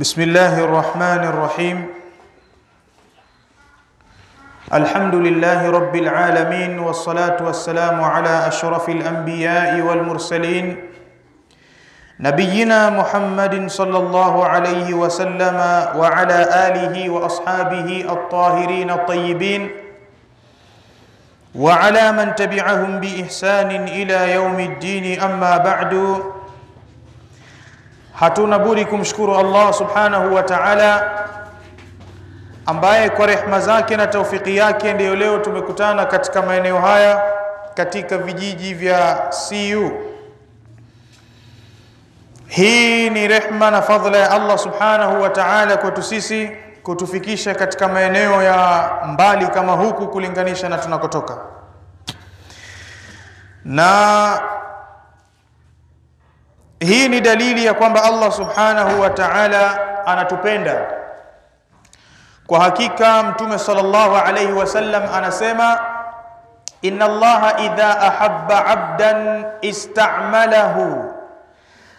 بسم الله الرحمن الرحيم. الحمد لله رب العالمين والصلاة والسلام على أشرف الأنبياء والمرسلين نبينا محمد صلى الله عليه وسلم وعلى آله وأصحابه الطاهرين الطيبين وعلى من تبعهم بإحسان إلى يوم الدين أما بعد hatuna budi kumshukuru Allah subhanahu wa ta'ala ambaye kwa rehma zake na taufiki yake ndiyo leo tumekutana katika maeneo haya katika vijiji vya CU. Hii ni rehma na fadhila ya Allah subhanahu wa ta'ala kwetu sisi kutufikisha katika maeneo ya mbali kama huku kulinganisha na tunakotoka na hii ni dalili ya kwamba Allah subhanahu wa ta'ala anatupenda. Kwa hakika Mtume sallallahu alayhi wasallam anasema inna Allaha idha ahabba abdan ista'malahu,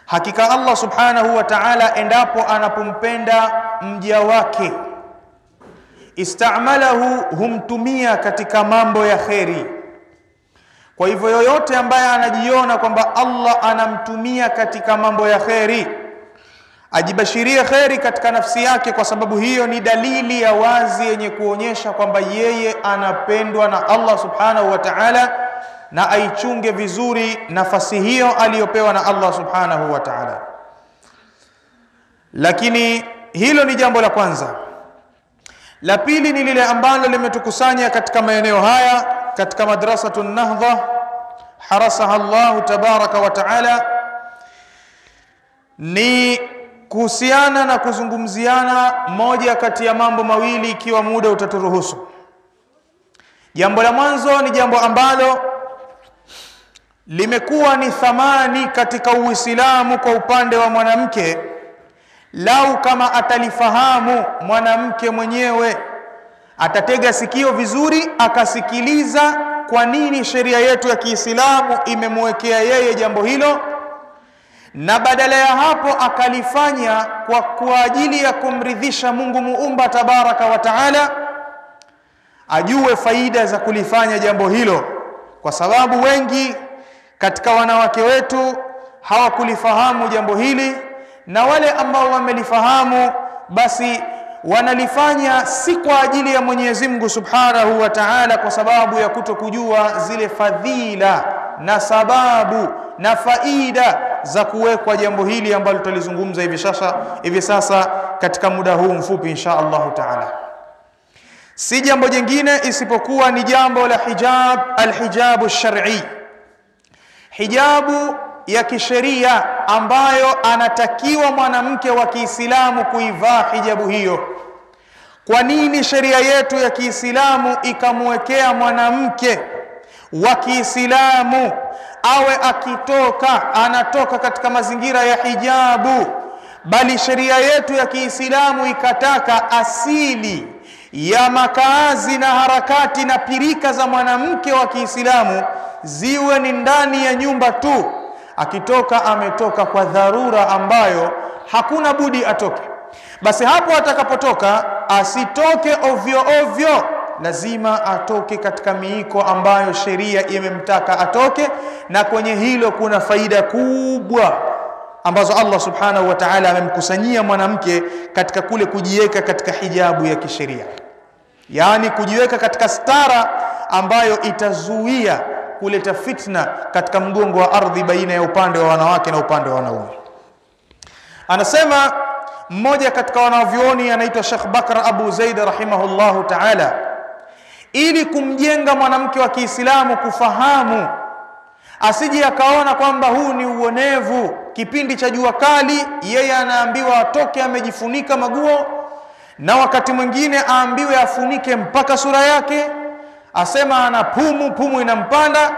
hakika Allah subhanahu wa ta'ala endapo anapompenda mja wake, ista'malahu, humtumia katika mambo ya kheri kwa hivyo yoyote ambaye anajiona kwamba Allah anamtumia katika mambo ya kheri, ajibashirie kheri katika nafsi yake, kwa sababu hiyo ni dalili ya wazi yenye kuonyesha kwamba yeye anapendwa na Allah subhanahu wa ta'ala, na aichunge vizuri nafasi hiyo aliyopewa na Allah subhanahu wa ta'ala. Lakini hilo ni jambo la kwanza. La pili ni lile ambalo limetukusanya katika maeneo haya katika madrasatu Nahdha harasaha Allah tabaraka wa taala, ni kuhusiana na kuzungumziana moja kati ya mambo mawili, ikiwa muda utaturuhusu. Jambo la mwanzo ni jambo ambalo limekuwa ni thamani katika Uislamu kwa upande wa mwanamke, lau kama atalifahamu mwanamke mwenyewe. Atatega sikio vizuri akasikiliza kwa nini sheria yetu ya Kiislamu imemwekea yeye jambo hilo, na badala ya hapo akalifanya kwa, kwa ajili ya kumridhisha Mungu muumba tabaraka wa taala, ajue faida za kulifanya jambo hilo, kwa sababu wengi katika wanawake wetu hawakulifahamu jambo hili, na wale ambao wamelifahamu basi wanalifanya si kwa ajili ya Mwenyezi Mungu Subhanahu wa Ta'ala, kwa sababu ya kutokujua zile fadhila na sababu na faida za kuwekwa jambo hili ambalo tutalizungumza hivi sasa hivi sasa katika muda huu mfupi insha Allahu Ta'ala. Si jambo jingine isipokuwa ni jambo la hijab, alhijabu shar'i, hijabu ya kisheria ambayo anatakiwa mwanamke wa Kiislamu kuivaa hijabu hiyo. Kwa nini sheria yetu ya Kiislamu ikamwekea mwanamke wa Kiislamu awe akitoka anatoka katika mazingira ya hijabu, bali sheria yetu ya Kiislamu ikataka asili ya makaazi na harakati na pirika za mwanamke wa Kiislamu ziwe ni ndani ya nyumba tu akitoka ametoka kwa dharura ambayo hakuna budi atoke. Basi hapo atakapotoka asitoke ovyo ovyo, lazima atoke katika miiko ambayo sheria imemtaka atoke, na kwenye hilo kuna faida kubwa ambazo Allah subhanahu wa ta'ala amemkusanyia mwanamke katika kule kujiweka katika hijabu ya kisheria, yaani kujiweka katika stara ambayo itazuia kuleta fitna katika mgongo wa ardhi baina ya upande wa wanawake na upande wa wanaume. Anasema mmoja katika wanavyuoni anaitwa Sheikh Bakar Abu Zaid rahimahullahu ta'ala, ili kumjenga mwanamke wa Kiislamu kufahamu, asije akaona kwamba huu ni uonevu. Kipindi cha jua kali, yeye anaambiwa atoke amejifunika maguo, na wakati mwingine aambiwe afunike mpaka sura yake asema ana pumu, pumu inampanda,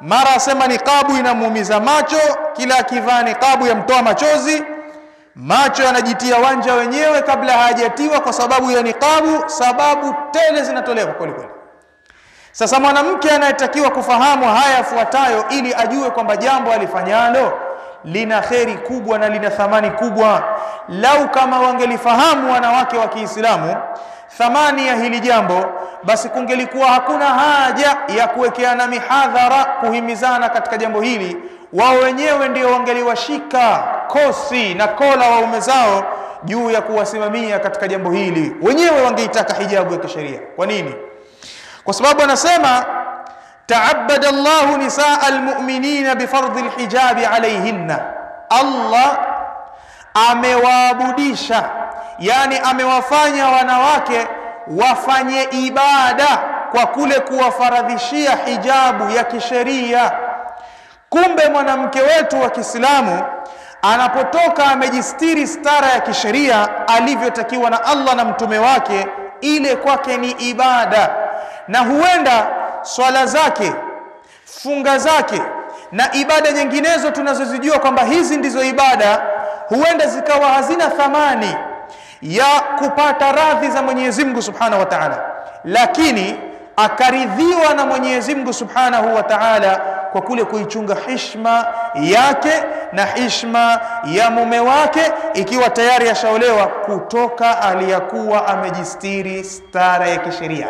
mara asema niqabu inamuumiza macho, kila akivaa niqabu yamtoa machozi, macho yanajitia wanja wenyewe kabla hajatiwa kwa sababu ya niqabu. Sababu tele zinatolewa kweli kweli. Sasa mwanamke anayetakiwa kufahamu haya yafuatayo ili ajue kwamba jambo alifanyalo lina kheri kubwa na lina thamani kubwa. Lau kama wangelifahamu wanawake wa Kiislamu thamani ya hili jambo, basi kungelikuwa hakuna haja ya kuwekeana mihadhara kuhimizana katika jambo hili. Wao wenyewe ndio wangeliwashika kosi na kola waume zao juu ya kuwasimamia katika jambo hili, wenyewe wangeitaka hijabu ya kisheria. Kwa nini? Kwa sababu anasema taabbada Allahu nisaa almu'minina bifardhi alhijabi alayhinna, Allah amewaabudisha, yani amewafanya wanawake wafanye ibada kwa kule kuwafaradhishia hijabu ya kisheria. Kumbe mwanamke wetu wa Kiislamu anapotoka amejistiri stara ya kisheria alivyotakiwa na Allah na mtume wake, ile kwake ni ibada, na huenda swala zake, funga zake na ibada nyinginezo tunazozijua kwamba hizi ndizo ibada, huenda zikawa hazina thamani ya kupata radhi za Mwenyezi Mungu Subhanahu wa Ta'ala, lakini akaridhiwa na Mwenyezi Mungu Subhanahu wa Ta'ala kwa kule kuichunga hishma yake na hishma ya mume wake, ikiwa tayari ashaolewa kutoka aliyakuwa amejistiri stara ya kisheria.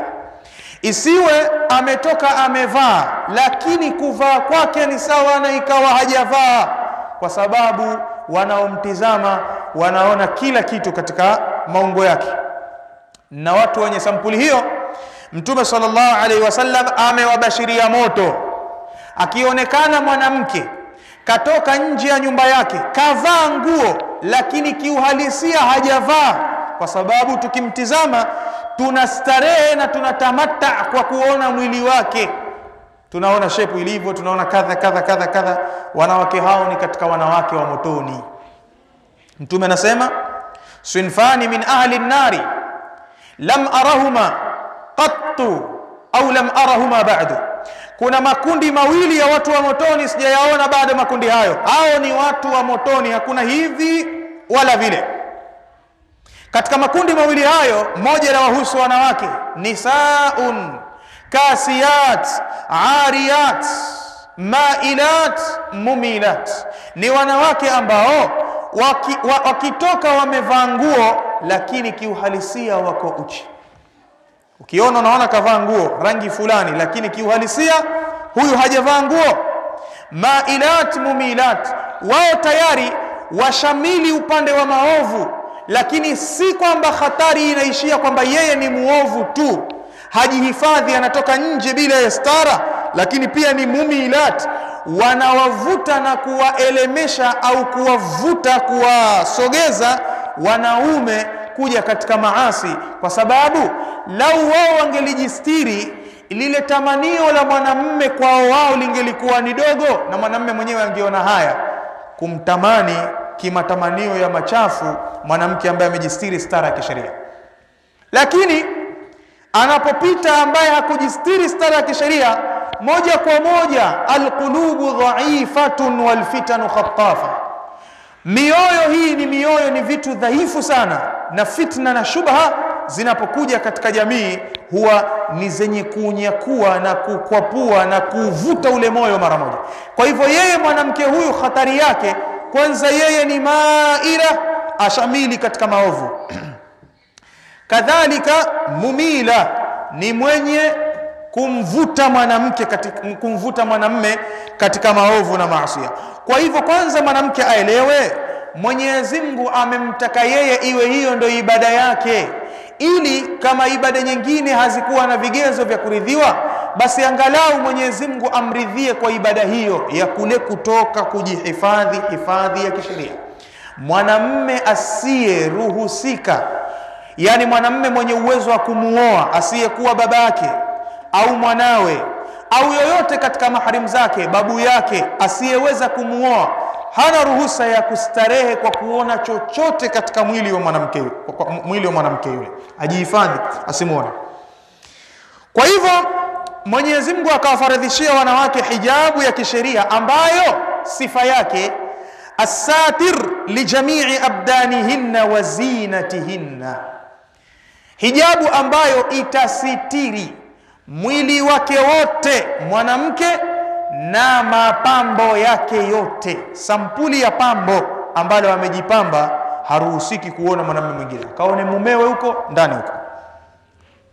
Isiwe ametoka amevaa, lakini kuvaa kwake ni sawa na ikawa hajavaa, kwa sababu wanaomtizama wanaona kila kitu katika maungo yake, na watu wenye sampuli hiyo Mtume sallallahu alaihi wasallam amewabashiria moto. Akionekana mwanamke katoka nje ya nyumba yake kavaa nguo, lakini kiuhalisia hajavaa, kwa sababu tukimtizama tunastarehe na tunatamata kwa kuona mwili wake, tunaona shepu ilivyo, tunaona kadha kadha kadha kadha. Wanawake hao ni katika wanawake wa motoni. Mtume anasema sinfani min ahli nnari lam arahuma qattu au lam arahuma ba'du, kuna makundi mawili ya watu wa motoni sijayaona bado makundi hayo. Hao ni watu wa motoni, hakuna hivi wala vile. Katika makundi mawili hayo, moja la wahusu wanawake, nisaun kasiyat ariyat mailat mumilat, ni wanawake ambao waki, wa, wakitoka wamevaa nguo, lakini kiuhalisia wako uchi. Ukiona unaona kavaa nguo rangi fulani, lakini kiuhalisia huyu hajavaa nguo. Mailat mumilat, wao tayari washamili upande wa maovu, lakini si kwamba hatari inaishia kwamba yeye ni muovu tu, hajihifadhi, anatoka nje bila ya stara, lakini pia ni mumilat, wanawavuta na kuwaelemesha au kuwavuta, kuwasogeza wanaume kuja katika maasi, kwa sababu lau wao wangelijistiri, lile tamanio la mwanamme kwao wao lingelikuwa ni dogo, na mwanamme mwenyewe angeona haya kumtamani kimatamanio ya machafu mwanamke ambaye amejistiri stara ya kisheria. Lakini anapopita ambaye hakujistiri stara ya kisheria, moja kwa moja, alqulubu dhaifatun walfitanu khatafa Mioyo hii ni mioyo, ni vitu dhaifu sana, na fitna na shubha zinapokuja katika jamii huwa ni zenye kunyakua na kukwapua na kuvuta ule moyo mara moja. Kwa hivyo, yeye mwanamke huyu hatari yake kwanza, yeye ni maira, ashamili katika maovu kadhalika mumila, ni mwenye kumvuta mwanamke katika, kumvuta mwanamme katika maovu na maasi. Kwa hivyo kwanza mwanamke aelewe Mwenyezi Mungu amemtaka yeye iwe hiyo ndio ibada yake, ili kama ibada nyingine hazikuwa na vigezo vya kuridhiwa, basi angalau Mwenyezi Mungu amridhie kwa ibada hiyo ya kule kutoka kujihifadhi hifadhi ya kisheria. Mwanamme asiyeruhusika, yani mwanamme mwenye uwezo wa kumuoa asiyekuwa baba babake au mwanawe au yoyote katika maharim zake, babu yake asiyeweza kumuoa, hana ruhusa ya kustarehe kwa kuona chochote katika mwili wa mwanamke mwili wa mwanamke yule, ajihifadhi asimuone. Kwa hivyo Mwenyezi Mungu akawafaradhishia wanawake hijabu ya kisheria ambayo sifa yake asatir lijamii abdanihinna wa zinatihinna, hijabu ambayo itasitiri mwili wake wote mwanamke na mapambo yake yote. Sampuli ya pambo ambalo amejipamba haruhusiki kuona mwanamume mwingine, kaone mumewe huko ndani huko,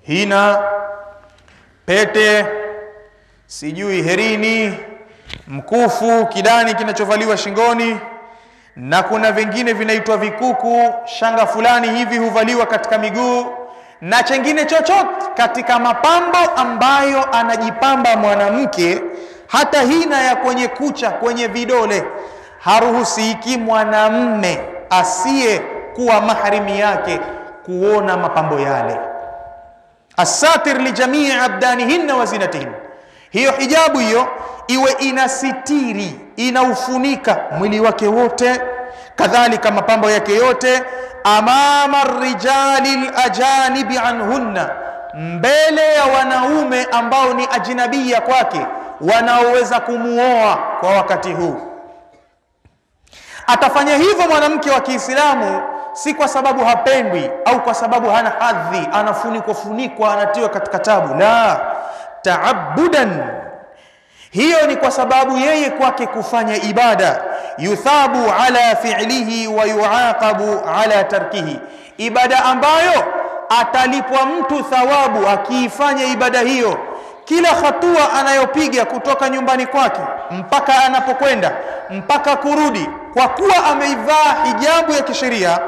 hina, pete, sijui herini, mkufu, kidani kinachovaliwa shingoni, na kuna vingine vinaitwa vikuku, shanga fulani hivi huvaliwa katika miguu na chengine chochote katika mapambo ambayo anajipamba mwanamke, hata hina ya kwenye kucha, kwenye vidole, haruhusiki mwanamme asiye kuwa mahrimi yake kuona mapambo yale. Asatir li jamii abdanihinna wa zinatihin, hiyo hijabu hiyo iwe inasitiri inaufunika mwili wake wote, kadhalika mapambo yake yote amama rijali lajanibi anhunna, mbele ya wanaume ambao ni ajnabia kwake, wanaoweza kumuoa kwa wakati huu. Atafanya hivyo mwanamke wa Kiislamu si kwa sababu hapendwi au kwa sababu hana hadhi, anafunikwa funikwa, anatiwa katika tabu, la taabudan hiyo ni kwa sababu yeye kwake kufanya ibada, yuthabu ala fi'lihi wa yuaqabu ala tarkihi, ibada ambayo atalipwa mtu thawabu akiifanya ibada hiyo. Kila hatua anayopiga kutoka nyumbani kwake mpaka anapokwenda mpaka kurudi, kwa kuwa ameivaa hijabu ya kisheria,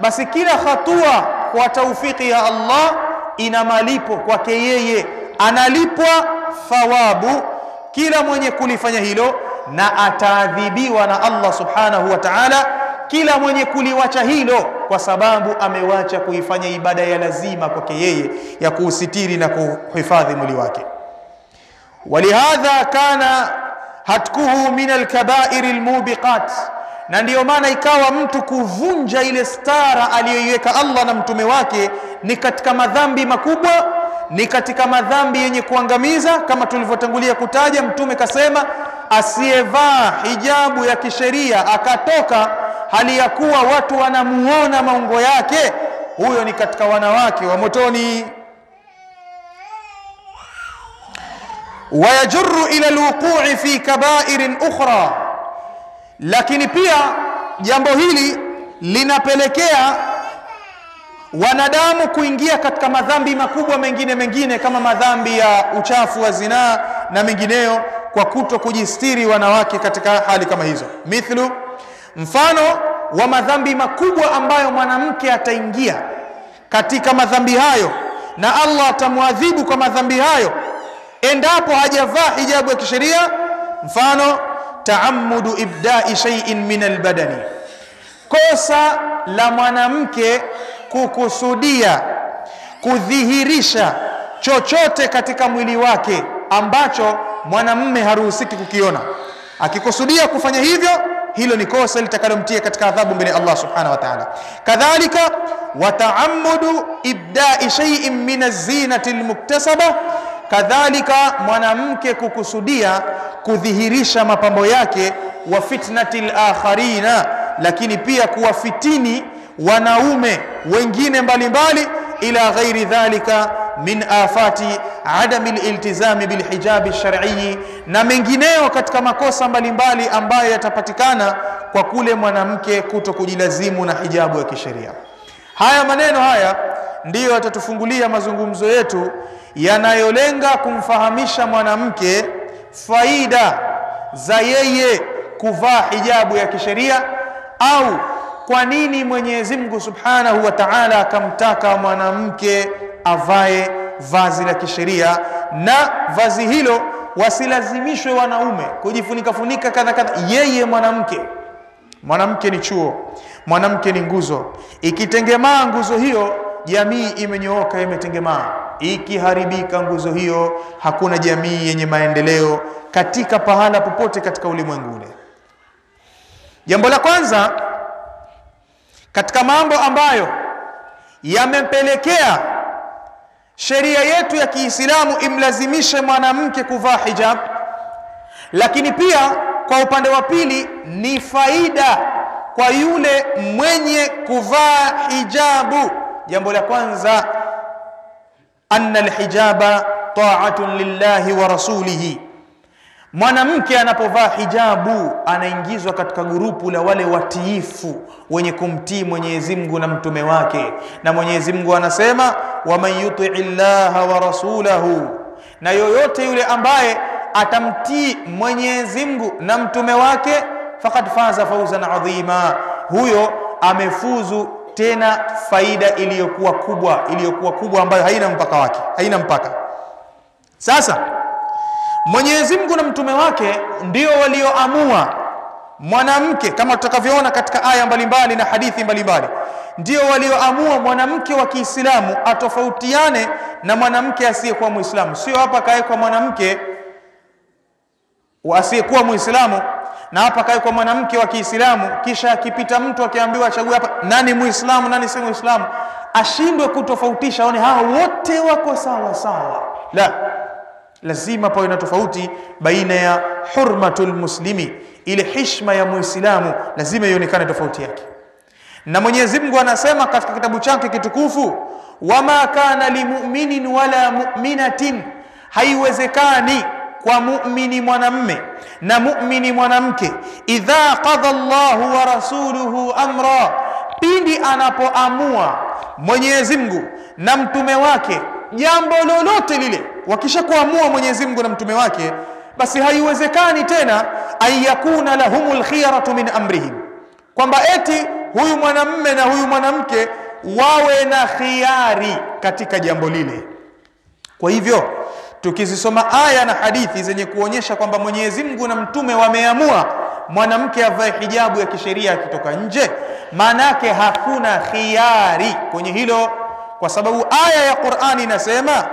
basi kila hatua kwa taufiki ya Allah ina malipo kwake yeye, analipwa thawabu kila mwenye kulifanya hilo na ataadhibiwa na Allah subhanahu wa ta'ala, kila mwenye kuliwacha hilo kwa sababu amewacha kuifanya ibada ya lazima kwake yeye ya kuusitiri na kuhifadhi mwili wake. Walihadha kana hatkuhu min alkabairi almubiqat, na ndiyo maana ikawa mtu kuvunja ile stara aliyoiweka Allah na mtume wake ni katika madhambi makubwa ni katika madhambi yenye kuangamiza, kama tulivyotangulia kutaja. Mtume kasema, asiyevaa hijabu ya kisheria akatoka hali ya kuwa watu wanamuona maungo yake, huyo ni katika wanawake wa motoni. wayajuru ila alwuqui fi kabairin ukhra, lakini pia jambo hili linapelekea wanadamu kuingia katika madhambi makubwa mengine mengine kama madhambi ya uchafu wa zinaa na mengineyo, kwa kuto kujistiri wanawake katika hali kama hizo. Mithlu, mfano wa madhambi makubwa ambayo mwanamke ataingia katika madhambi hayo na Allah atamwadhibu kwa madhambi hayo endapo hajavaa hijabu ya kisheria. Mfano, taamudu ibdai shay'in min albadani, kosa la mwanamke kukusudia kudhihirisha chochote katika mwili wake ambacho mwanamume haruhusiki kukiona. Akikusudia kufanya hivyo, hilo ni kosa litakalomtia katika adhabu mbele Allah subhanahu wa ta'ala. Kadhalika, wataamudu ibdai shay'in min az-zinati al-muktasaba, kadhalika mwanamke kukusudia kudhihirisha mapambo yake, wa fitnati al-akharina, lakini pia kuwafitini wanaume wengine mbalimbali, ila ghairi dhalika min afati adami liltizami bilhijabi shar'i, na mengineo katika makosa mbalimbali ambayo yatapatikana kwa kule mwanamke kuto kujilazimu na hijabu ya kisheria. Haya maneno haya ndiyo yatatufungulia mazungumzo yetu yanayolenga kumfahamisha mwanamke faida za yeye kuvaa hijabu ya kisheria au kwa nini Mwenyezi Mungu Subhanahu wa Ta'ala akamtaka mwanamke avae vazi la kisheria, na vazi hilo wasilazimishwe wanaume kujifunika funika kadha kadha. Yeye mwanamke, mwanamke ni chuo, mwanamke ni nguzo. Ikitengemaa nguzo hiyo, jamii imenyooka, imetengemaa. Ikiharibika nguzo hiyo, hakuna jamii yenye maendeleo katika pahala popote katika ulimwengu ule. Jambo la kwanza katika mambo ambayo yamempelekea sheria yetu ya Kiislamu imlazimishe mwanamke kuvaa hijab, lakini pia kwa upande wa pili ni faida kwa yule mwenye kuvaa hijabu. Jambo la kwanza, anna alhijaba ta'atun lillahi wa rasulihi, mwanamke anapovaa hijabu anaingizwa katika gurupu la wale watiifu wenye kumtii Mwenyezi Mungu na mtume wake, na Mwenyezi Mungu anasema waman yutii llaha wa rasulahu, na yoyote yule ambaye atamtii Mwenyezi Mungu na mtume wake faqad faza fauzan adhima, huyo amefuzu tena faida iliyokuwa kubwa iliyokuwa kubwa ambayo haina mpaka wake haina mpaka. Sasa Mwenyezi Mungu na mtume wake ndio walioamua mwanamke, kama tutakavyoona katika aya mbalimbali na hadithi mbalimbali, ndio walioamua mwanamke wa Kiislamu atofautiane na mwanamke asiyekuwa Muislamu. Sio hapa kawekwa mwanamke asiyekuwa Muislamu na hapa kawekwa mwanamke wa Kiislamu, kisha akipita mtu akiambiwa achague hapa nani Muislamu nani si Muislamu, ashindwe kutofautisha, aone hawa wote wako sawa sawa. La, lazima pawe na tofauti baina ya hurmatul muslimi, ile hishma ya muislamu lazima ionekane tofauti yake. Na Mwenyezi Mungu anasema katika kitabu chake kitukufu, wama kana limuminin wala muminatin, haiwezekani kwa mumini mwanamme na mumini mwanamke, idha qadha Allahu wa rasuluhu amra, pindi anapoamua Mwenyezi Mungu na mtume wake jambo lolote lile, wakishakuamua Mwenyezi Mungu na mtume wake, basi haiwezekani tena ayakuna yakuna lahumul khiyaratu min amrihim, kwamba eti huyu mwanamme na huyu mwanamke wawe na khiari katika jambo lile. Kwa hivyo tukizisoma aya na hadithi zenye kuonyesha kwamba Mwenyezi Mungu na mtume wameamua mwanamke avae hijabu ya kisheria akitoka nje, maana yake hakuna khiari kwenye hilo, kwa sababu aya ya Qur'ani inasema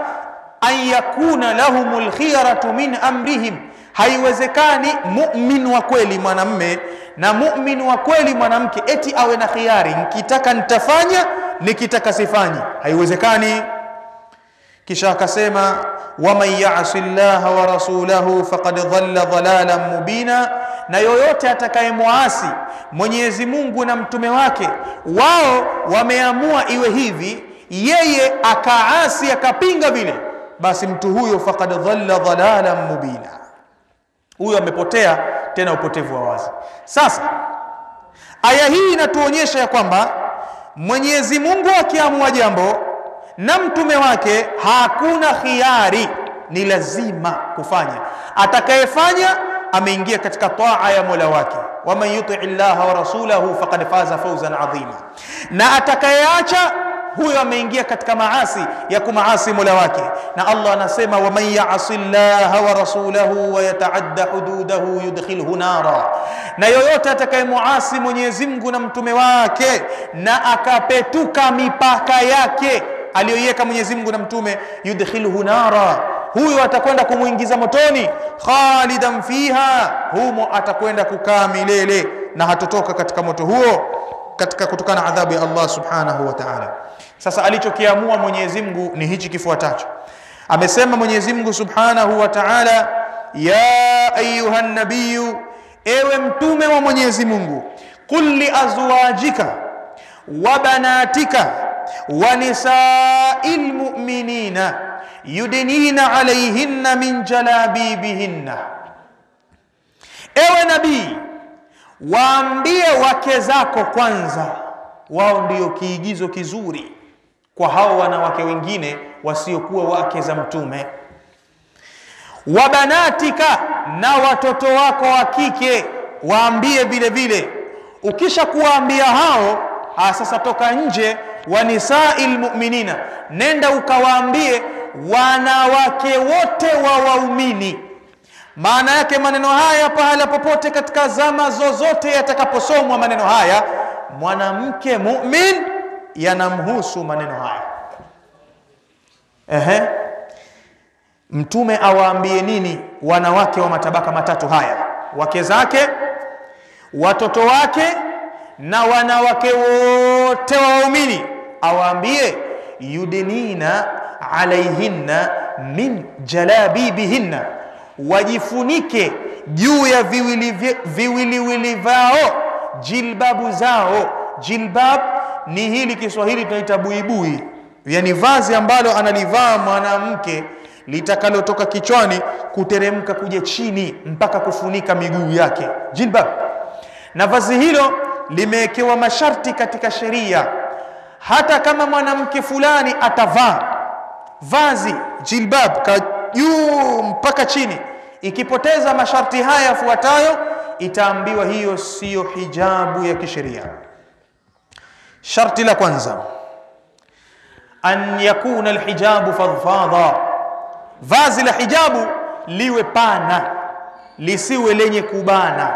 an yakuna lahumul khiyaratu min amrihim, haiwezekani mumin wa kweli mwanamme na mumin wa kweli mwanamke eti awe na khiari, nikitaka nitafanya, nikitaka sifanye, haiwezekani. Kisha akasema waman yasi llaha wa rasulahu faqad dhalla dhalalan mubina, na yoyote atakayemwasi Mwenyezi Mungu na mtume wake, wao wameamua iwe hivi, yeye akaasi akapinga vile, basi mtu huyo faqad dhalla dhalalan mubina, huyo amepotea tena upotevu wa wazi. Sasa aya hii inatuonyesha ya kwamba Mwenyezi Mungu akiamua jambo na mtume wake hakuna khiari, ni lazima kufanya. Atakayefanya ameingia katika taa ya mola wake, waman yuti llaha wa rasulahu faqad faza fawzan adhima, na atakayeacha huyo ameingia katika maasi ya kumaasi mola wake. Na Allah anasema waman yasi llaha wa rasulahu wa yataadda hududahu yudkhilhu nara, na yoyote atakayemuasi Mwenyezi Mungu na mtume wake na akapetuka mipaka yake aliyoiweka Mwenyezi Mungu na mtume, yudkhilhu nara, huyo atakwenda kumwingiza motoni, khalidan fiha, humo atakwenda kukaa milele. Na hatotoka katika moto huo, katika kutokana na adhabu ya Allah subhanahu wa ta'ala. Sasa alichokiamua Mwenyezi Mungu ni hichi kifuatacho. Amesema Mwenyezi Mungu subhanahu wa ta'ala, ya ayuha nabiyu, ewe mtume wa Mwenyezi Mungu, qul li azwajika wa banatika wa nisai lmuminina yudnina alayhinna min jalabibihinna, ewe nabii, waambie wake zako kwanza, wao ndio kiigizo kizuri kwa hao wanawake wengine wasiokuwa wake za mtume. Wa banatika, na watoto wako wa kike waambie vile vile. Ukisha kuwaambia hao, ha, sasa toka nje wa nisail mu'minina, nenda ukawaambie wanawake wote wa waumini. Maana yake maneno haya pahala popote katika zama zozote yatakaposomwa maneno haya, mwanamke mumin yanamhusu maneno haya. Ehe, mtume awaambie nini wanawake wa matabaka matatu haya? Wake zake, watoto wake na wanawake wote wa waumini, awaambie yudnina alaihinna min jalabibihinna, wajifunike juu ya viwiliwili viwili vyao, jilbabu zao. Jilbab ni hili Kiswahili tunaita buibui, yani vazi ambalo analivaa mwanamke litakalotoka kichwani kuteremka kuja chini mpaka kufunika miguu yake, jilbab. Na vazi hilo limewekewa masharti katika sheria. Hata kama mwanamke fulani atavaa vazi jilbab juu mpaka chini, ikipoteza masharti haya yafuatayo, itaambiwa hiyo siyo hijabu ya kisheria. Sharti la kwanza, an yakuna alhijabu fadfadha, vazi la hijabu liwe pana, lisiwe lenye kubana,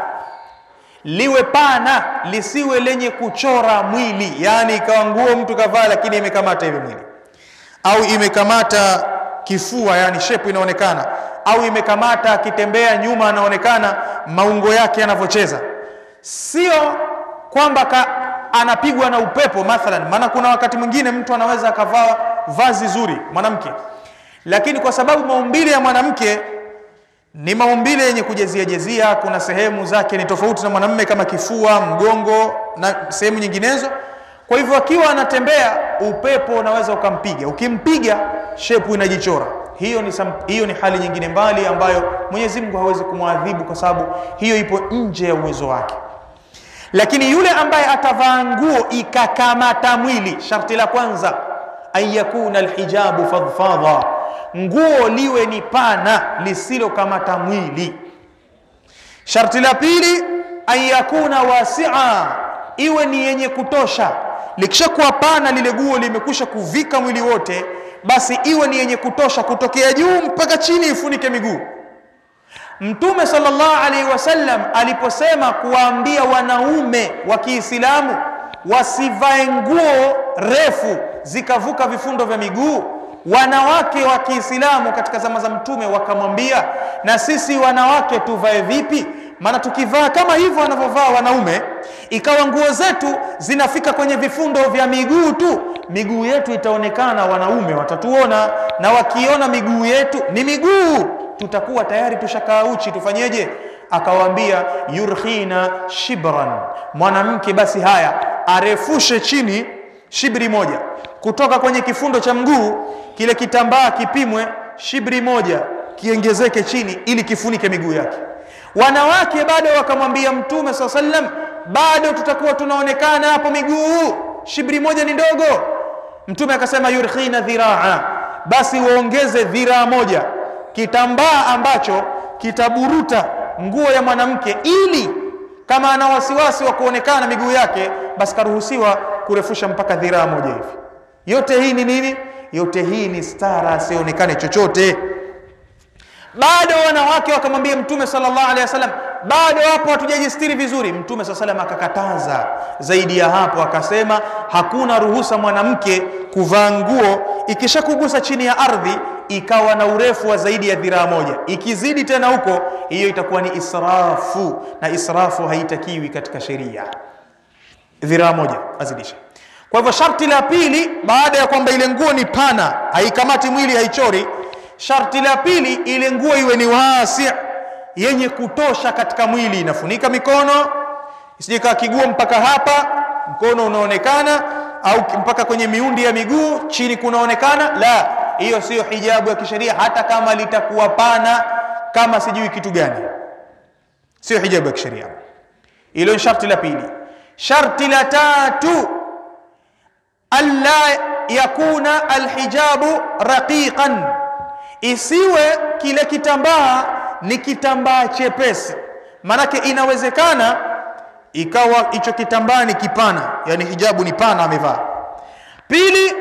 liwe pana, lisiwe lenye kuchora mwili, yaani ikawa nguo mtu kavaa lakini imekamata hivi mwili, au imekamata kifua, yani shepu inaonekana, au imekamata akitembea nyuma anaonekana maungo yake yanavyocheza. Sio kwamba anapigwa na upepo mathalan, maana kuna wakati mwingine mtu anaweza akavaa vazi zuri mwanamke, lakini kwa sababu maumbile ya mwanamke ni maumbile yenye kujezia jezia, kuna sehemu zake ni tofauti na mwanamume kama kifua, mgongo na sehemu nyinginezo. Kwa hivyo akiwa anatembea upepo unaweza ukampiga, ukimpiga shepu inajichora. Hiyo ni, sam, hiyo ni hali nyingine mbali ambayo Mwenyezi Mungu hawezi kumwadhibu kwa sababu hiyo ipo nje ya uwezo wake. Lakini yule ambaye atavaa nguo ikakamata mwili, sharti la kwanza an yakuna alhijabu fadfadha, nguo liwe ni pana lisilokamata mwili. Sharti la pili an yakuna wasia, iwe ni yenye kutosha. Likishakuwa pana lile guo limekwisha kuvika mwili wote, basi iwe ni yenye kutosha kutokea juu mpaka chini, ifunike miguu. Mtume sallallahu alaihi wasallam aliposema kuwaambia wanaume wa Kiislamu wasivae nguo refu zikavuka vifundo vya miguu, wanawake wa Kiislamu katika zama za Mtume wakamwambia, na sisi wanawake tuvae vipi? Maana tukivaa kama hivyo wanavyovaa wanaume, ikawa nguo zetu zinafika kwenye vifundo vya miguu tu, miguu yetu itaonekana, wanaume watatuona, na wakiona miguu yetu ni miguu tutakuwa tayari tushakaa uchi, tufanyeje? Akawaambia yurkhina shibran, mwanamke basi haya arefushe chini shibri moja kutoka kwenye kifundo cha mguu, kile kitambaa kipimwe shibri moja kiengezeke chini ili kifunike miguu yake. Wanawake bado wakamwambia Mtume saa sallam, bado tutakuwa tunaonekana hapo miguu, shibri moja ni ndogo. Mtume akasema yurkhina dhiraa, basi waongeze dhiraa moja kitambaa ambacho kitaburuta nguo ya mwanamke, ili kama ana wasiwasi wa kuonekana miguu yake, basi karuhusiwa kurefusha mpaka dhiraa moja hivi. Yote hii ni nini? Yote hii ni stara, asionekane chochote. Bado wanawake wakamwambia Mtume sallallahu alaihi wasallam, bado hapo hatujajistiri vizuri. Mtume saa alaihi akakataza zaidi ya hapo, akasema hakuna ruhusa mwanamke kuvaa nguo ikishakugusa chini ya ardhi ikawa na urefu wa zaidi ya dhiraa moja. Ikizidi tena huko, hiyo itakuwa ni israfu, na israfu haitakiwi katika sheria. Dhiraa moja azidisha. Kwa hivyo sharti la pili, baada ya kwamba ile nguo ni pana, haikamati mwili, haichori, sharti la pili, ile nguo iwe ni wasi, yenye kutosha katika mwili, inafunika mikono, isije kiguo mpaka hapa, mkono unaonekana, au mpaka kwenye miundi ya miguu, chini kunaonekana. La, hiyo sio hijabu ya kisheria, hata kama litakuwa pana kama sijui kitu gani, sio hijabu ya kisheria. Hilo ni sharti la pili. Sharti la tatu, alla yakuna alhijabu raqiqan, isiwe kile kitambaa ni kitambaa chepesi. Maanake inawezekana ikawa hicho kitambaa ni kipana, yani hijabu ni pana amevaa. Pili,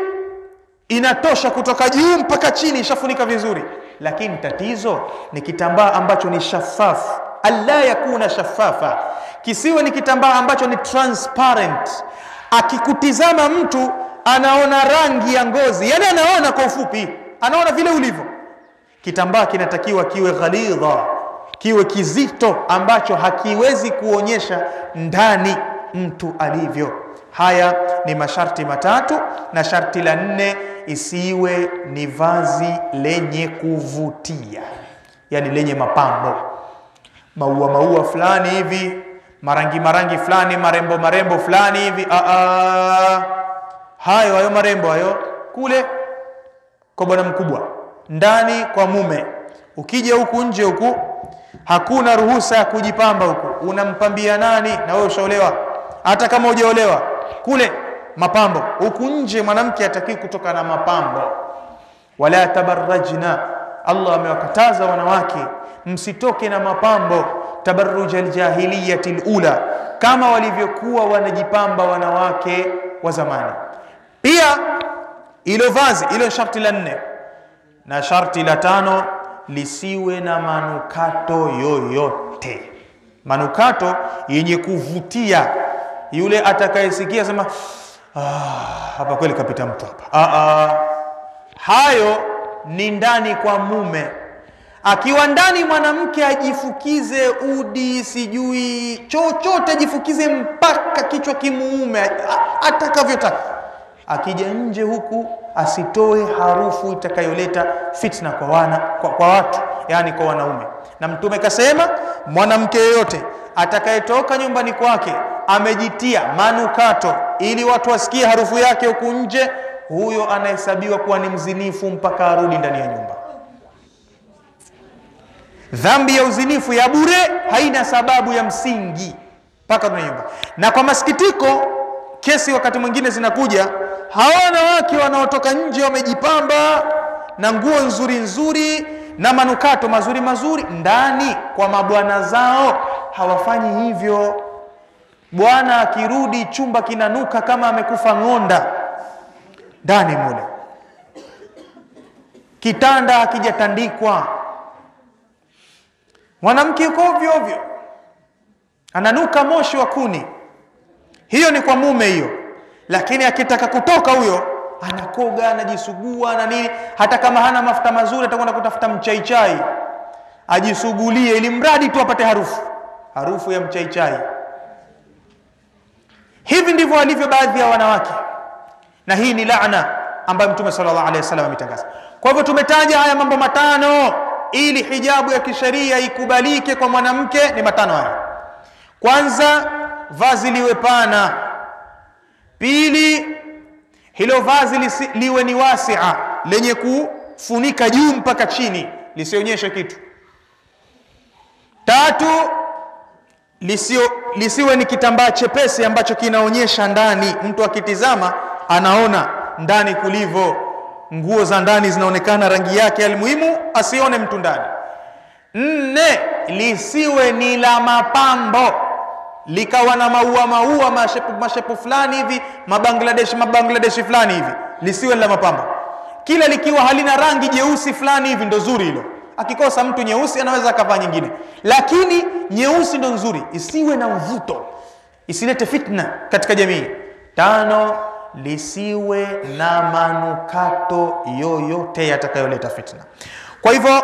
inatosha kutoka juu mpaka chini, ishafunika vizuri, lakini tatizo ni kitambaa ambacho ni shafafu. Alla yakuna shafafa, kisiwe ni kitambaa ambacho ni transparent. Akikutizama mtu anaona rangi ya ngozi, yani anaona kwa ufupi, anaona vile ulivyo. Kitambaa kinatakiwa kiwe ghalidha, kiwe kizito, ambacho hakiwezi kuonyesha ndani mtu alivyo. Haya ni masharti matatu, na sharti la nne, isiwe ni vazi lenye kuvutia, yani lenye mapambo, maua maua fulani hivi, marangi marangi fulani, marembo marembo fulani hivi. Aa, hayo hayo marembo hayo kule kwa bwana mkubwa, ndani kwa mume. Ukija huku nje huku hakuna ruhusa ya kujipamba huku. Unampambia nani? Na wewe ushaolewa? Hata kama hujaolewa kule mapambo. Huku nje mwanamke hataki kutoka na mapambo. Wala tabarrajna. Allah amewakataza wanawake msitoke na mapambo. Tabarruja aljahiliyati alula. Kama walivyokuwa wanajipamba wanawake wa zamani. Pia ilo vazi ilo sharti la nne na sharti la tano lisiwe na manukato yoyote. Manukato yenye kuvutia. Yule atakayesikia sema ah, hapa kweli kapita mtu hapa. Ah, ah. hayo ni ndani kwa mume. Akiwa ndani mwanamke ajifukize udi sijui chochote ajifukize mpaka kichwa kimuume atakavyotaka akija nje huku asitoe harufu itakayoleta fitna kwa wana kwa, kwa watu yani kwa wanaume. Na mtume kasema mwanamke yeyote atakayetoka nyumbani kwake amejitia manukato ili watu wasikie harufu yake huku nje huyo anahesabiwa kuwa ni mzinifu mpaka arudi ndani ya nyumba. Dhambi ya uzinifu ya bure haina sababu ya msingi mpaka kwenye nyumba. Na kwa masikitiko kesi wakati mwingine zinakuja hawa wanawake wanaotoka nje wamejipamba na nguo nzuri nzuri na manukato mazuri mazuri ndani kwa mabwana zao. Hawafanyi hivyo. Bwana akirudi chumba kinanuka kama amekufa ng'onda ndani mule. Kitanda akijatandikwa mwanamke yuko ovyo ovyo. Ananuka moshi wa kuni. Hiyo ni kwa mume hiyo lakini akitaka kutoka huyo anakoga anajisugua na nini. Hata kama hana mafuta mazuri atakwenda kutafuta mchaichai ajisugulie ili mradi tu apate harufu. Harufu ya mchaichai hivi ndivyo walivyo baadhi ya wanawake. Na hii ni laana ambayo mtume sallallahu alaihi wasallam ametangaza. Kwa hivyo tumetaja haya mambo matano ili hijabu ya kisheria ikubalike kwa mwanamke ni matano haya. Kwanza vazi liwe pana pili hilo vazi lisi, liwe ni wasia lenye kufunika juu mpaka chini lisionyeshe kitu. Tatu lisio, lisiwe ni kitambaa chepesi ambacho kinaonyesha ndani. Mtu akitizama anaona ndani kulivo. Nguo za ndani zinaonekana rangi yake almuhimu asione mtu ndani. Nne lisiwe ni la mapambo likawa na maua maua mashepu, mashepu fulani hivi mabangladesh mabangladeshi fulani hivi lisiwe la mapambo kila likiwa halina rangi jeusi fulani hivi ndo zuri hilo. Akikosa mtu nyeusi anaweza akavaa nyingine. Lakini nyeusi ndo nzuri isiwe na mvuto isilete fitna katika jamii. Tano lisiwe na manukato yoyote yatakayoleta fitna. Kwa hivyo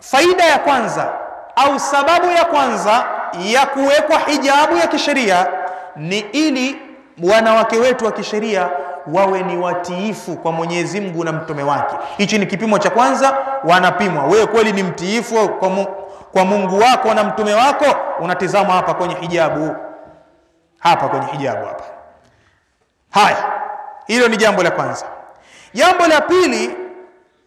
faida ya kwanza au sababu ya kwanza ya kuwekwa hijabu ya kisheria ni ili wanawake wetu wa kisheria wawe ni watiifu kwa Mwenyezi Mungu na mtume wake. Hichi ni kipimo cha kwanza, wanapimwa. Wewe kweli ni mtiifu kwa, mu, kwa Mungu wako na mtume wako? Unatizama hapa kwenye hijabu, hapa kwenye hijabu hapa. Haya, hilo ni jambo la kwanza. Jambo la pili,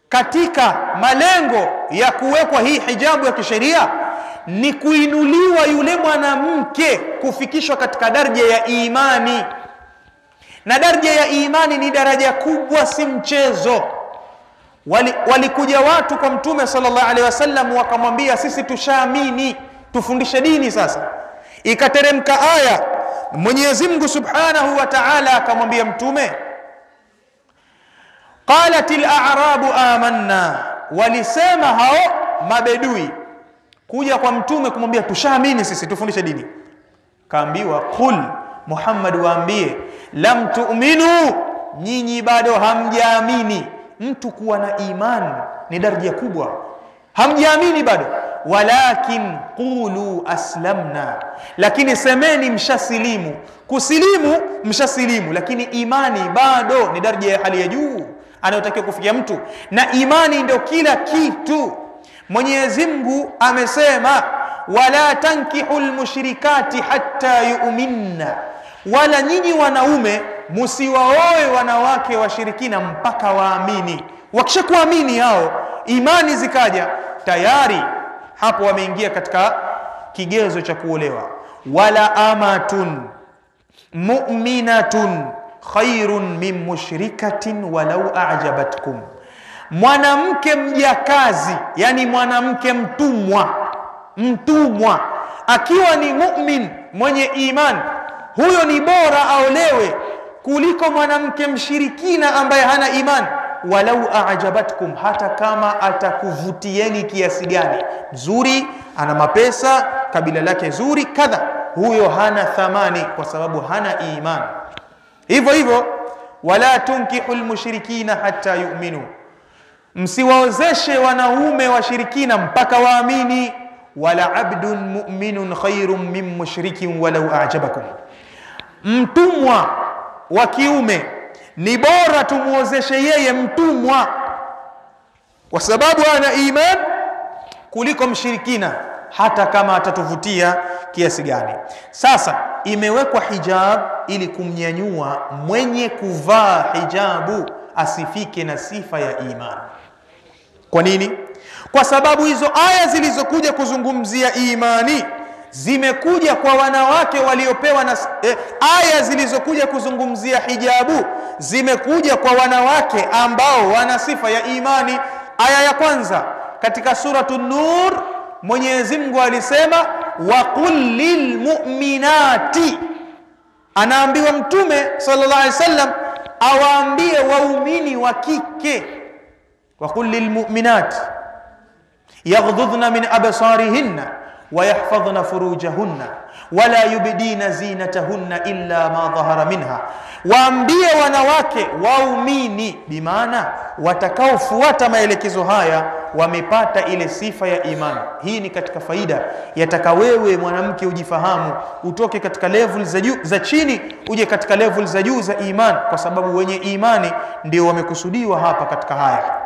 katika malengo ya kuwekwa hii hijabu ya kisheria ni kuinuliwa yule mwanamke kufikishwa katika daraja ya imani. Na daraja ya imani ni daraja kubwa si mchezo. Walikuja wali watu kwa mtume sallallahu alaihi wasallam wakamwambia sisi tushaamini tufundishe dini sasa. Ikateremka aya Mwenyezi Mungu Subhanahu wa Ta'ala akamwambia mtume qalat al-a'rabu amanna. Walisema hao mabedui kuja kwa mtume kumwambia tushaamini sisi tufundishe dini. Kaambiwa qul Muhammad waambie lam tu'minu nyinyi bado hamjaamini. Mtu kuwa na imani ni daraja kubwa. Hamjaamini bado. Walakin qulu aslamna. Lakini semeni mshasilimu. Kusilimu mshasilimu. Lakini imani bado ni daraja ya hali ya juu anayotakiwa kufikia mtu. Na imani ndio kila kitu Mwenyezi Mungu amesema wala tankihu lmushrikati hatta yu'minna. Wala nyinyi wanaume musiwaoe wanawake washirikina mpaka waamini. Wakisha kuamini hao imani zikaja tayari hapo wameingia katika kigezo cha kuolewa. Wala amatun mu'minatun khairun min mushrikatin walau a'jabatkum mwanamke mjakazi yani mwanamke mtumwa mtumwa. Akiwa ni mu'min mwenye iman huyo ni bora aolewe kuliko mwanamke mshirikina ambaye hana iman. Walau a'jabatkum hata kama atakuvutieni kiasi gani. Mzuri ana mapesa kabila lake zuri kadha. Huyo hana thamani kwa sababu hana iman. Hivyo hivyo wala tunkihu lmushrikina hatta yu'minu msiwaozeshe wanaume washirikina mpaka waamini. Wala abdun mu'minun khairun min mushrikin walau a'jabakum. Mtumwa wa kiume ni bora tumuozeshe yeye mtumwa. Kwa sababu ana iman kuliko mshirikina hata kama atatuvutia kiasi gani. Sasa imewekwa hijab ili kumnyanyua mwenye kuvaa hijabu asifike na sifa ya iman kwa nini? Kwa sababu hizo aya zilizokuja kuzungumzia imani zimekuja kwa wanawake waliopewa na eh, aya zilizokuja kuzungumzia hijabu zimekuja kwa wanawake ambao wana sifa ya imani. Aya ya kwanza katika suratu nur Mwenyezi Mungu alisema waqul lilmu'minati anaambiwa mtume sallallahu alaihi wasallam awaambie waumini wa kike waqul lilmu'minati yaghdudna min absarihinna ويحفظن فروجهن ولا يبدين زينتهن إلا ما ظهر منها waambie wanawake waumini bimaana watakaofuata maelekezo haya wamepata ile sifa ya imani hii ni katika faida yataka wewe mwanamke ujifahamu utoke katika level za juu za chini uje katika level za juu za imani kwa sababu wenye imani ndio wamekusudiwa hapa katika haya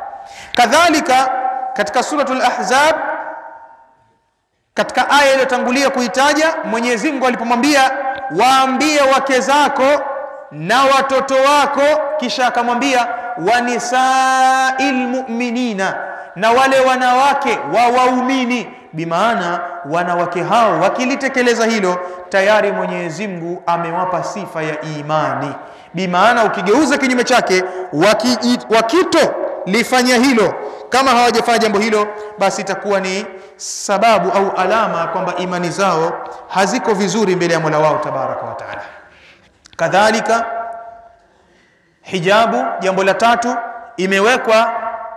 kadhalika katika suratul ahzab katika aya iliyotangulia kuitaja Mwenyezi Mungu alipomwambia waambie wake zako na watoto wako kisha akamwambia wanisail mu'minina na wale wanawake wa waumini. Bimaana wanawake hao wakilitekeleza hilo tayari Mwenyezi Mungu amewapa sifa ya imani. Bimaana ukigeuza kinyume chake wakito lifanya hilo. Kama hawajafanya jambo hilo basi itakuwa ni sababu au alama kwamba imani zao haziko vizuri mbele ya Mola wao tabaraka wa taala. Kadhalika hijabu jambo la tatu imewekwa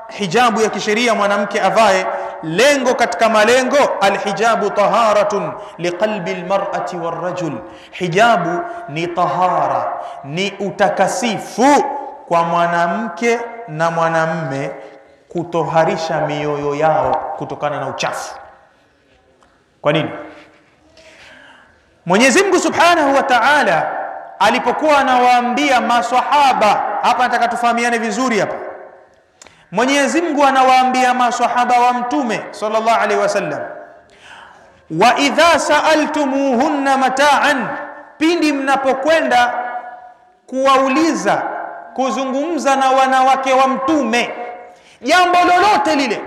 hijabu ya kisheria mwanamke avae lengo katika malengo. Alhijabu taharatun liqalbi almar'ati warajul hijabu ni tahara ni utakasifu kwa mwanamke na mwanamme kutoharisha mioyo yao kutokana na uchafu. Kwa nini? Mwenyezi Mungu Subhanahu wa Ta'ala alipokuwa anawaambia maswahaba hapa nataka tufahamiane vizuri hapa. Mwenyezi Mungu anawaambia maswahaba wa mtume sallallahu alaihi wasallam wa idha sa'altumuhunna mata'an pindi mnapokwenda kuwauliza kuzungumza na wanawake wa mtume. Jambo lolote lile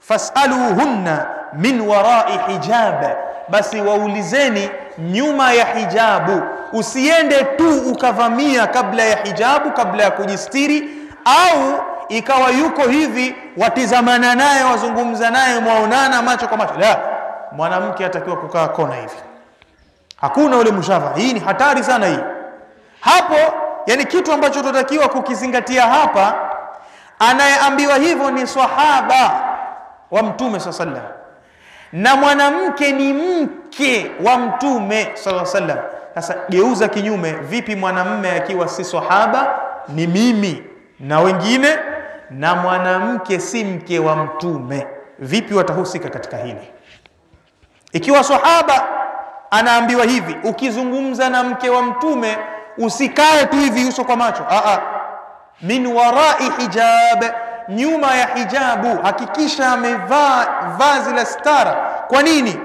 fasaluhunna min warai hijab. Basi waulizeni nyuma ya hijabu. Usiende tu ukavamia kabla ya hijabu kabla ya kujistiri au ikawa yuko hivi watizamana naye wazungumza naye mwaonana macho kwa macho. La mwanamke atakiwa kukaa kona hivi. Hakuna ule mushafa. Hii ni hatari sana hii. Hapo yani kitu ambacho tunatakiwa kukizingatia hapa anayeambiwa hivyo ni sahaba wa mtume saa sallam na mwanamke ni mke wa mtume saa sallam sasa geuza kinyume vipi mwanamme akiwa si sahaba? Ni mimi na wengine na mwanamke si mke wa mtume. Vipi watahusika katika hili? Ikiwa sahaba anaambiwa hivi ukizungumza na mke wa mtume usikae tu hivi uso kwa macho. Aa, min warai hijab nyuma ya hijabu. Hakikisha amevaa vazi la stara. Kwa nini?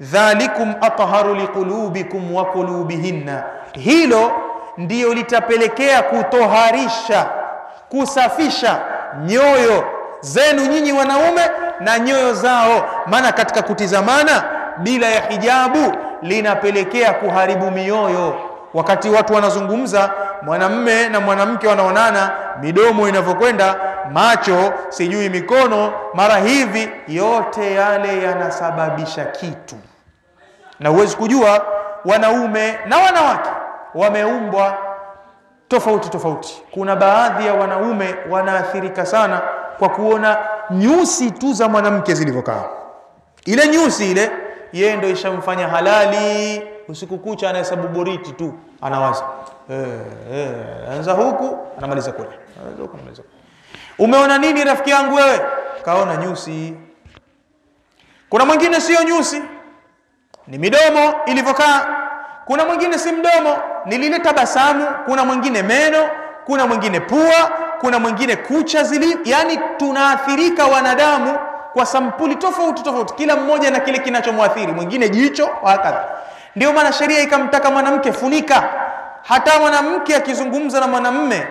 Dhalikum atharu liqulubikum wa qulubihinna. Hilo ndiyo litapelekea kutoharisha kusafisha nyoyo zenu nyinyi wanaume na nyoyo zao. Maana katika kutizamana bila ya hijabu linapelekea kuharibu mioyo wakati watu wanazungumza mwanamme na mwanamke wanaonana midomo inavyokwenda macho sijui mikono mara hivi yote yale yanasababisha kitu. Na huwezi kujua wanaume na wanawake wameumbwa tofauti tofauti. Kuna baadhi ya wanaume wanaathirika sana kwa kuona nyusi tu za mwanamke zilivyokaa. Ile nyusi ile yeye ndo ishamfanya halali usiku kucha anahesabu boriti tu anawaza. Eh, eh, anza huku anamaliza Anza huku, anamaliza kule. umeona nini rafiki yangu wewe? Kaona nyusi. Kuna mwingine sio nyusi ni midomo ilivyokaa. Kuna mwingine si mdomo ni lile tabasamu. Kuna mwingine meno kuna mwingine pua kuna mwingine kucha zili yani tunaathirika wanadamu kwa sampuli tofauti tofauti kila mmoja na kile kinachomwathiri. Mwingine jicho hakadha ndio maana sheria ikamtaka mwanamke funika. Hata mwanamke akizungumza na mwanamme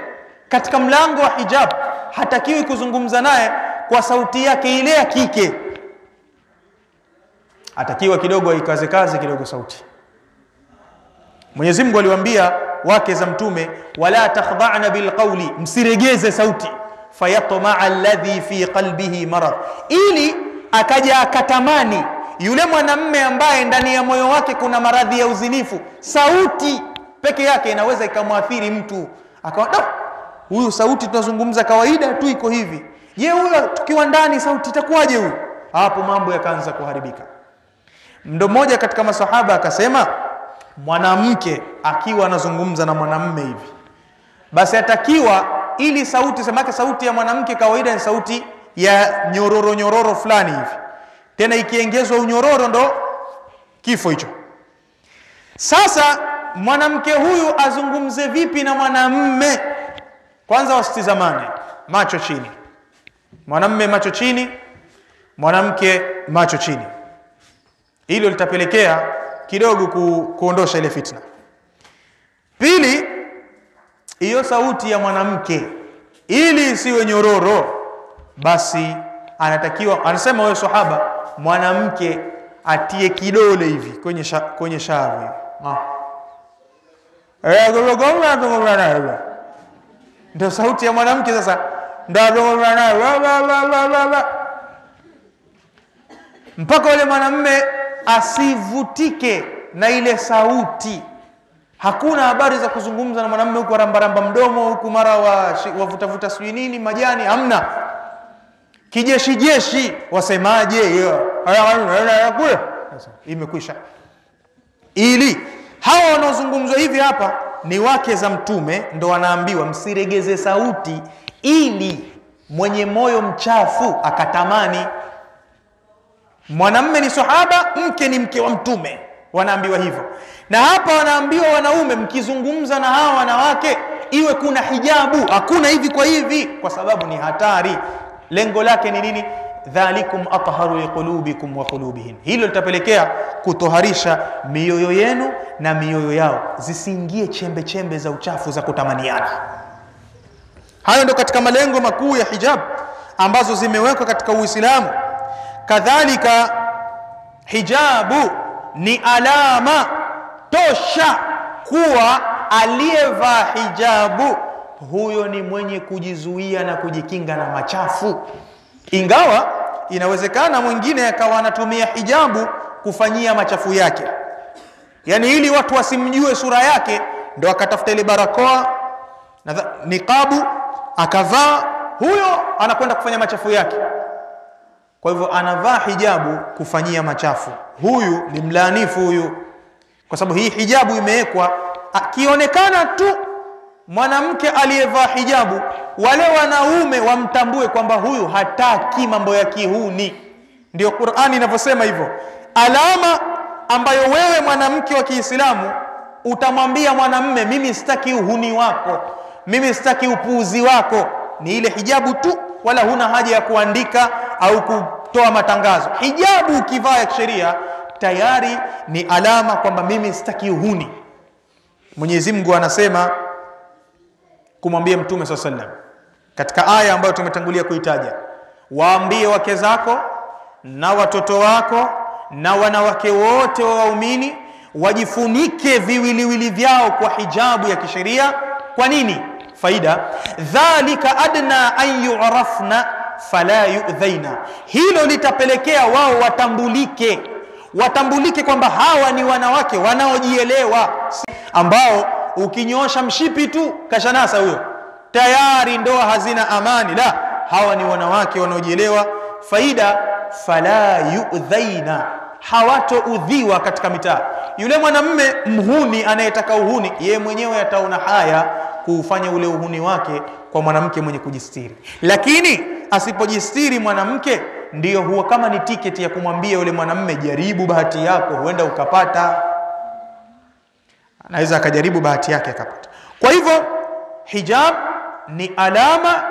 katika mlango wa hijab hatakiwi kuzungumza naye kwa sauti yake ile ya kike. Atakiwa kidogo aikaze kaze kidogo sauti. Mwenyezi Mungu aliwaambia wake za mtume wala takhdha'na bilqawli msiregeze sauti. Fayatma'a alladhi fi qalbihi marad ili akaja akatamani yule mwanamme ambaye ndani ya moyo wake kuna maradhi ya uzinifu sauti peke yake inaweza ikamwathiri mtu. Akawa "Da, huyu sauti tunazungumza kawaida tu iko hivi. Je huyo tukiwa ndani sauti itakuwaje huyu? Hapo mambo yakaanza kuharibika. Ndo mmoja katika masahaba akasema mwanamke akiwa anazungumza na mwanamme hivi basi atakiwa ili sauti semake sauti ya mwanamke kawaida ni sauti ya nyororo nyororo fulani hivi tena ikiengezwa unyororo ndo kifo hicho. Sasa mwanamke huyu azungumze vipi na mwanamme? Kwanza wasitizamane macho chini. Mwanamme macho chini mwanamke macho chini. Hilo litapelekea kidogo ku, kuondosha ile fitna. Pili hiyo sauti ya mwanamke ili isiwe nyororo basi anatakiwa anasema wewe sahaba mwanamke atie kidole hivi kwenye sha, kwenye shavu ah. Eh, ndio sauti ya mwanamke sasa. Ndio mpaka yule mwanamme asivutike na ile sauti. Hakuna habari za kuzungumza na mwanamume huku arambaramba mdomo huku mara wavutavuta sijui nini majani hamna kijeshi jeshi wasemaje kule. Imekwisha. Ili hawa wanaozungumzwa hivi hapa ni wake za mtume ndo wanaambiwa msiregeze sauti ili mwenye moyo mchafu akatamani. Mwanamme ni sahaba mke ni mke wa mtume. Wanaambiwa hivyo. Na hapa wanaambiwa wanaume mkizungumza na hawa wanawake iwe kuna hijabu. Hakuna hivi kwa hivi kwa sababu ni hatari lengo lake ni nini? Dhalikum atharu liqulubikum wa qulubihim, hilo litapelekea kutoharisha mioyo yenu na mioyo yao. Zisiingie chembe chembe za uchafu za kutamaniana. Hayo ndio katika malengo makuu ya hijab ambazo zimewekwa katika uislamu. Kadhalika hijabu ni alama tosha kuwa aliyevaa hijabu huyo ni mwenye kujizuia na kujikinga na machafu. Ingawa inawezekana mwingine akawa anatumia hijabu kufanyia machafu yake. Yaani ili watu wasimjue sura yake ndo akatafuta ile barakoa na niqabu akavaa huyo anakwenda kufanya machafu yake. Kwa hivyo anavaa hijabu kufanyia machafu. Huyu ni mlaanifu huyu. Kwa sababu hii hijabu imewekwa akionekana tu mwanamke aliyevaa hijabu wale wanaume wamtambue kwamba huyu hataki mambo ya kihuni. Ndio qurani inavyosema hivyo. Alama ambayo wewe mwanamke wa kiislamu utamwambia mwanamme mimi sitaki uhuni wako mimi sitaki upuuzi wako ni ile hijabu tu wala huna haja ya kuandika au kutoa matangazo. Hijabu ukivaa ya kisheria tayari ni alama kwamba mimi sitaki uhuni. Mwenyezi mungu anasema kumwambia mtume saa sallam katika aya ambayo tumetangulia kuitaja waambie wake zako na watoto wako na wanawake wote wa waumini wajifunike viwiliwili vyao kwa hijabu ya kisheria. Kwa nini? Faida dhalika adna an yurafna fala yudhaina hilo litapelekea wao watambulike watambulike kwamba hawa ni wanawake wanaojielewa ambao ukinyosha mshipi tu kashanasa huyo tayari ndoa hazina amani. La hawa ni wanawake wanaojielewa. Faida fala yudhaina. Hawatoudhiwa katika mitaa. Yule mwanamme mhuni anayetaka uhuni yeye mwenyewe ataona haya kuufanya ule uhuni wake kwa mwanamke mwenye kujistiri. Lakini asipojistiri mwanamke ndiyo huwa kama ni tiketi ya kumwambia yule mwanamme jaribu bahati yako huenda ukapata anaweza akajaribu bahati yake akapata. Kwa hivyo hijab ni alama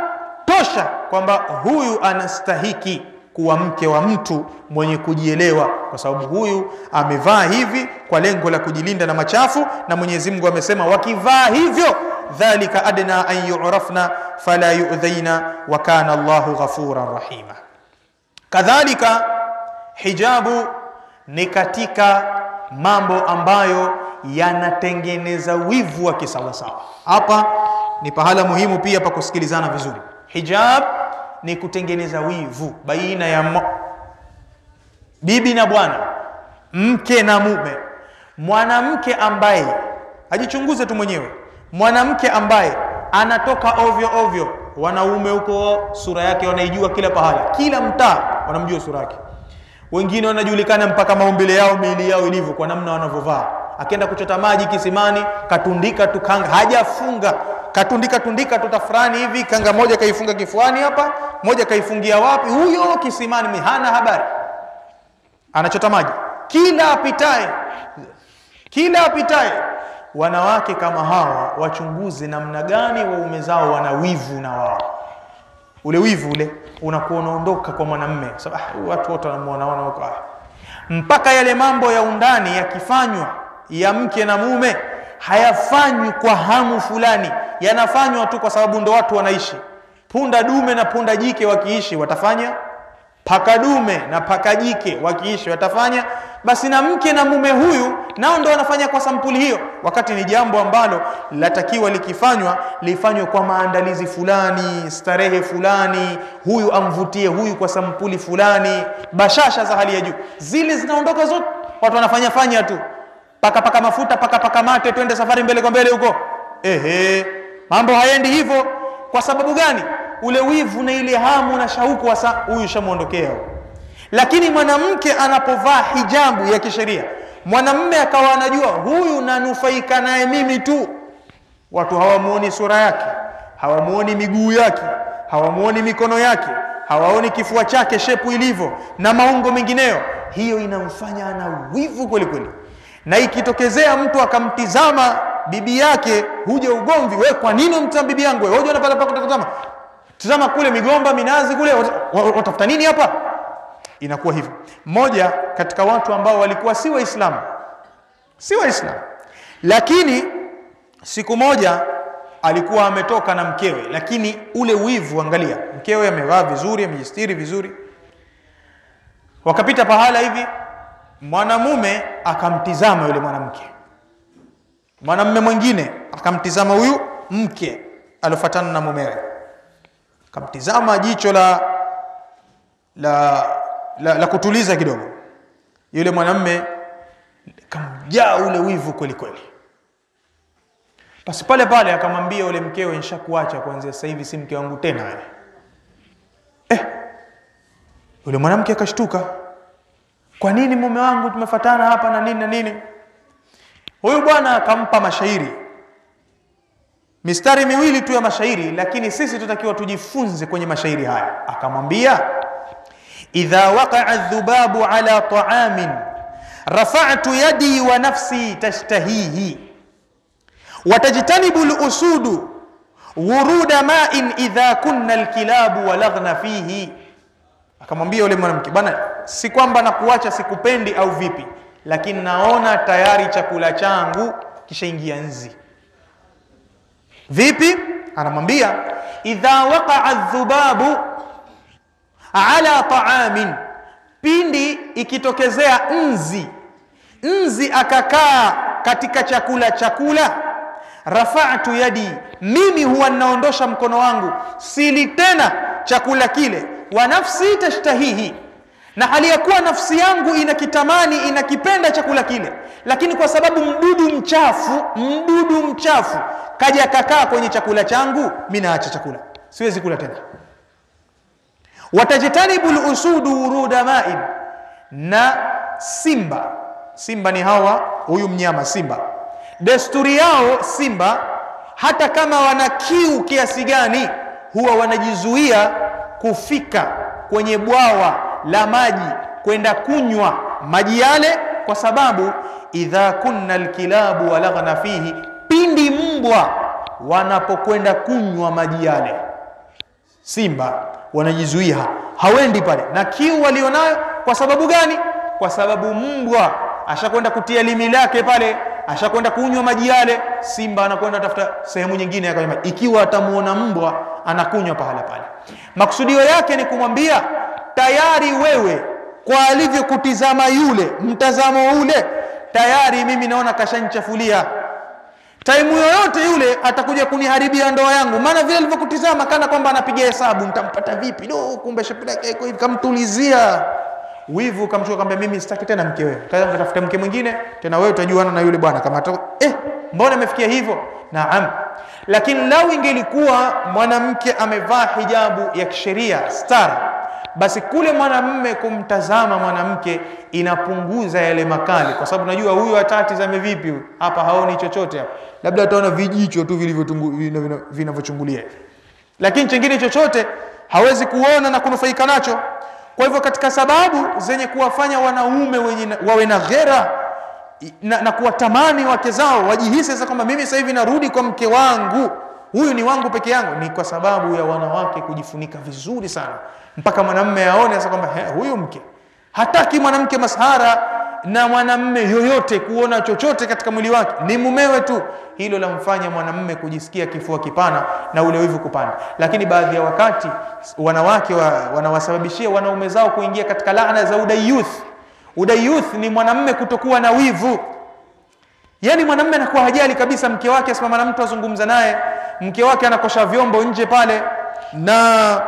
tosha kwamba huyu anastahiki kuwa mke wa mtu mwenye kujielewa kwa sababu huyu amevaa hivi kwa lengo la kujilinda na machafu na Mwenyezi Mungu amesema wakivaa hivyo dhalika adna an yu'rafna fala yu'dhaina wa kana Allahu ghafuran rahima. Kadhalika hijabu ni katika mambo ambayo yanatengeneza wivu wa kisawasawa. Hapa ni pahala muhimu pia pa kusikilizana vizuri. Hijab ni kutengeneza wivu baina ya bibi na bwana mke na mume. Mwanamke ambaye ajichunguze tu mwenyewe. Mwanamke ambaye anatoka ovyo ovyo wanaume huko sura yake wanaijua kila pahala. Kila mtaa wanamjua sura yake. Wengine wanajulikana mpaka maumbile yao miili yao ilivyo kwa namna wanavyovaa akienda kuchota maji kisimani katundika tu kanga. Hajafunga. Katundika tundika tuta fulani hivi. Kanga moja kaifunga kifuani hapa moja kaifungia wapi? Huyo kisimani hana habari. Anachota maji. Kila apitaye kila apitaye wanawake kama hawa wachunguze namna gani waume zao wana wivu na wao. Ule wivu ule unakuwa unaondoka kwa mwanamme. Sababu ah, watu wote wanamuona wana mpaka yale mambo ya undani yakifanywa ya mke na mume hayafanywi kwa hamu fulani. Yanafanywa tu kwa sababu ndo watu wanaishi. Punda dume na punda jike wakiishi watafanya. Paka dume na paka jike wakiishi watafanya. Basi na mke na mume huyu nao ndo wanafanya kwa sampuli hiyo. Wakati ni jambo ambalo latakiwa likifanywa lifanywe kwa maandalizi fulani starehe fulani huyu amvutie huyu kwa sampuli fulani bashasha za hali ya juu. Zile zinaondoka zote watu wanafanya fanya tu paka paka mafuta paka paka mate twende safari mbele kwa mbele huko. Ehe mambo haendi hivyo. Kwa sababu gani? Ule wivu na ile hamu na shauku wasa huyu shamuondokea. lakini mwanamke anapovaa hijabu ya kisheria mwanamme akawa anajua huyu nanufaika naye mimi tu. Watu hawamuoni sura yake hawamuoni miguu yake hawamuoni mikono yake hawaoni kifua chake shepu ilivyo na maungo mengineyo. Hiyo inamfanya ana wivu kweli kweli na ikitokezea mtu akamtizama bibi yake huja ugomvi we kwa nini umtazama bibi yangu? Wewe unaona pale pa kutazama? Tazama kule migomba minazi kule watafuta nini hapa? Inakuwa hivyo. Moja katika watu ambao walikuwa si waislamu. Si waislamu. Lakini siku moja alikuwa ametoka na mkewe. Lakini ule wivu angalia mkewe amevaa vizuri amejistiri vizuri. Wakapita pahala hivi mwanamume akamtizama yule mwanamke. Mwanamume mwingine akamtizama huyu mke aliofatana na mumewe. Akamtizama jicho la la, la, la kutuliza kidogo. Yule mwanamume kamjaa ule wivu kweli kweli. Basi pale pale akamwambia ule mkewe nishakuacha kuanzia sasa hivi si mke wangu tena wewe. Eh yule mwanamke akashtuka kwa nini mume wangu tumefatana hapa na nini na nini? Huyu bwana akampa mashairi. Mistari miwili tu ya mashairi lakini sisi tutakiwa tujifunze kwenye mashairi haya. Akamwambia idha waqa'a dhubabu ala ta'amin rafa'tu yadi wa nafsi tashtahihi watajtanibu al-usudu wuruda ma'in idha kunna al-kilabu walaghna fihi akamwambia yule mwanamke bwana si kwamba nakuacha sikupendi au vipi lakini naona tayari chakula changu kishaingia nzi. Vipi? anamwambia idha waqaa dhubabu ala taamin, pindi ikitokezea nzi nzi akakaa katika chakula chakula, rafa'tu yadi, mimi huwa ninaondosha mkono wangu, sili tena chakula kile, wa nafsi tashtahihi, na hali ya kuwa nafsi yangu inakitamani inakipenda chakula kile, lakini kwa sababu mdudu mchafu mdudu mchafu kaja kakaa kwenye chakula changu, mimi naacha chakula, siwezi kula tena. Watajtanibu lusudu uruda main, na simba. Simba ni hawa, huyu mnyama simba, desturi yao simba, hata kama wana kiu kiasi gani, huwa wanajizuia kufika kwenye bwawa la maji kwenda kunywa maji yale, kwa sababu idha kunna alkilabu walaghna fihi, pindi mbwa wanapokwenda kunywa maji yale, simba wanajizuia, hawendi pale na kiu walionayo. Kwa sababu gani? Kwa sababu mbwa ashakwenda kutia limi lake pale, ashakwenda kunywa maji yale. Simba anakwenda tafuta sehemu nyingine ya maji, ikiwa atamuona mbwa anakunywa pahala pale. Makusudio yake ni kumwambia tayari wewe, kwa alivyokutizama yule, mtazamo ule, tayari mimi naona kashanichafulia. taimu yoyote yule atakuja kuniharibia ndoa yangu, maana vile alivyokutizama kana kwamba anapiga hesabu, mtampata vipi? Do, kumbe shapi lake iko hivi, kamtulizia wivu, kamchukua, kwamba mimi sitaki tena mke wewe, kaza mtafuta mke mwingine. Tena, wewe utajuana na yule bwana. Kama atoka. eh, mbona amefikia hivyo? Naam, lakini lau ingelikuwa mwanamke amevaa hijabu ya kisheria stara basi kule mwanamme kumtazama mwanamke inapunguza yale makali, kwa sababu najua huyu atatizame vipi hapa, haoni chochote hapa, labda ataona vijicho tu vinavyochungulia, lakini chingine chochote hawezi kuona na kunufaika nacho. Kwa hivyo katika sababu zenye kuwafanya wanaume wenye wawe na ghera na, na kuwatamani wake zao wajihisi sasa kwamba mimi sasa hivi narudi kwa mke wangu, huyu ni wangu peke yangu, ni kwa sababu ya wanawake kujifunika vizuri sana. Mpaka mwanamume aone sasa kwamba huyu mke. Hataki mwanamke masahara na mwanamme yoyote kuona chochote katika mwili wake, ni mumewe tu. Hilo lamfanya mwanamme kujisikia kifua kipana na ule wivu kupanda. Lakini baadhi ya wakati wanawake wa, wanawasababishia wanaume zao kuingia katika laana za udayuth. Udayuth ni mwanamme kutokuwa na wivu, yaani mwanamme anakuwa hajali kabisa mke wake, asimama na mtu azungumza naye, mke wake anakosha vyombo nje pale na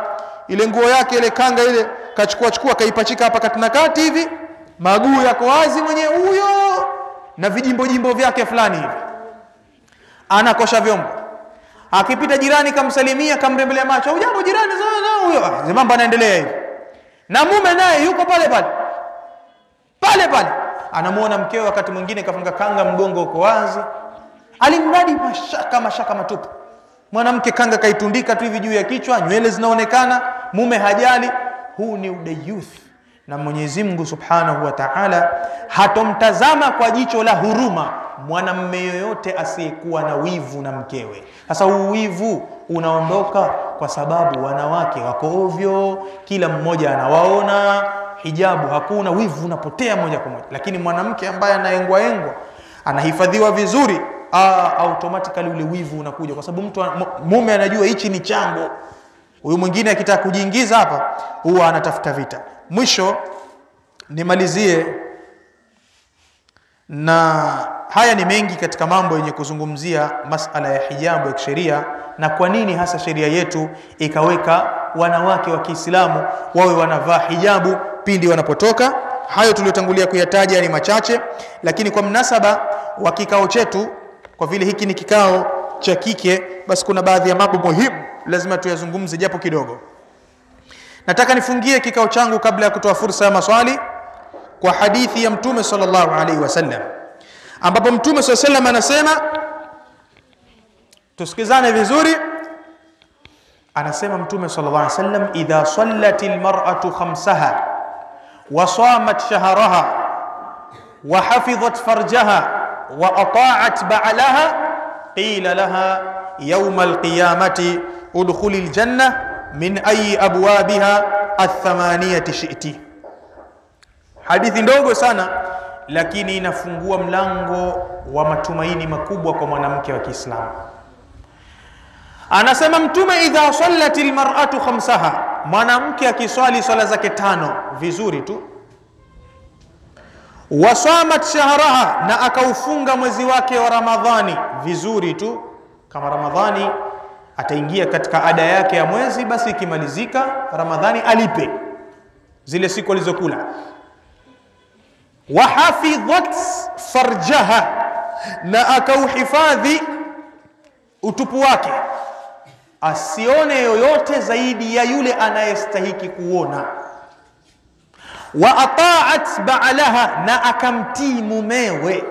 ile nguo yake ile kanga ile kachukua chukua kaipachika hapa katikati hivi, maguu yako wazi mwenye huyo na vijimbo jimbo vyake fulani hivi, anakosha vyombo. Akipita jirani kamsalimia, kamrembelea macho, ujambo jirani, huyo. Mambo anaendelea hivi, na mume naye yuko pale pale. Pale pale, anamuona mkeo wakati mwingine kafunga kanga, mgongo uko wazi, alimradi mashaka mashaka matupu. Mwanamke kanga kaitundika tu hivi juu ya kichwa, nywele zinaonekana, mume hajali. Huu ni udayuth, na Mwenyezi Mungu Subhanahu wa Ta'ala hatomtazama kwa jicho la huruma mwanamme yoyote asiyekuwa na wivu na mkewe. Sasa huu wivu unaondoka kwa sababu wanawake wako ovyo, kila mmoja anawaona, hijabu hakuna, wivu unapotea moja kwa moja. Lakini mwanamke ambaye anaengwa engwa, anahifadhiwa vizuri aa, automatically ule wivu unakuja kwa sababu mtu mume anajua hichi ni chango. Huyu mwingine akitaka kujiingiza hapa huwa anatafuta vita. Mwisho nimalizie na haya ni mengi katika mambo yenye kuzungumzia masala ya hijabu ya kisheria na kwa nini hasa sheria yetu ikaweka wanawake wa Kiislamu wawe wanavaa hijabu pindi wanapotoka. Hayo tuliyotangulia kuyataja ni machache, lakini kwa mnasaba wa kikao chetu kwa vile hiki ni kikao cha kike, basi kuna baadhi ya mambo muhimu lazima tuyazungumze japo kidogo. Nataka nifungie kikao changu kabla ya kutoa fursa ya maswali kwa hadithi ya Mtume sallallahu alaihi wasallam, ambapo Mtume sallallahu alaihi wasallam anasema, tusikizane vizuri. Anasema Mtume sallallahu alaihi wasallam, idha sallat almar'atu khamsaha wa samat shahraha wa hafidhat farjaha wa ata'at ba'laha qila laha yawma alqiyamati udkhuli aljanna min ayi abwabiha athamaniyati shi'ti. Hadithi ndogo sana, lakini inafungua mlango wa matumaini makubwa kwa mwanamke wa Kiislamu. Anasema Mtume, idha sallat almar'atu khamsaha, mwanamke akiswali swala zake tano vizuri tu, wasamat shahraha, na akaufunga mwezi wake wa Ramadhani vizuri tu. Kama Ramadhani ataingia katika ada yake ya mwezi, basi ikimalizika Ramadhani alipe zile siku alizokula. Wahafidhat farjaha, na akauhifadhi utupu wake asione yoyote zaidi ya yule anayestahiki kuona. Wa ataat baalaha, na akamtii mumewe,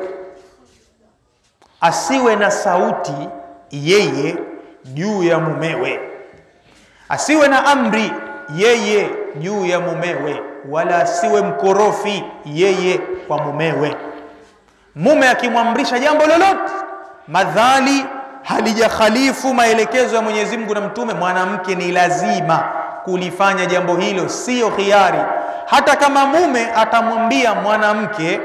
asiwe na sauti yeye juu ya mumewe, asiwe na amri yeye juu ya mumewe, wala asiwe mkorofi yeye kwa mumewe. Mume akimwamrisha jambo lolote madhali halijakhalifu maelekezo ya Mwenyezi Mungu na Mtume, mwanamke ni lazima kulifanya jambo hilo, siyo khiari. Hata kama mume atamwambia mwanamke,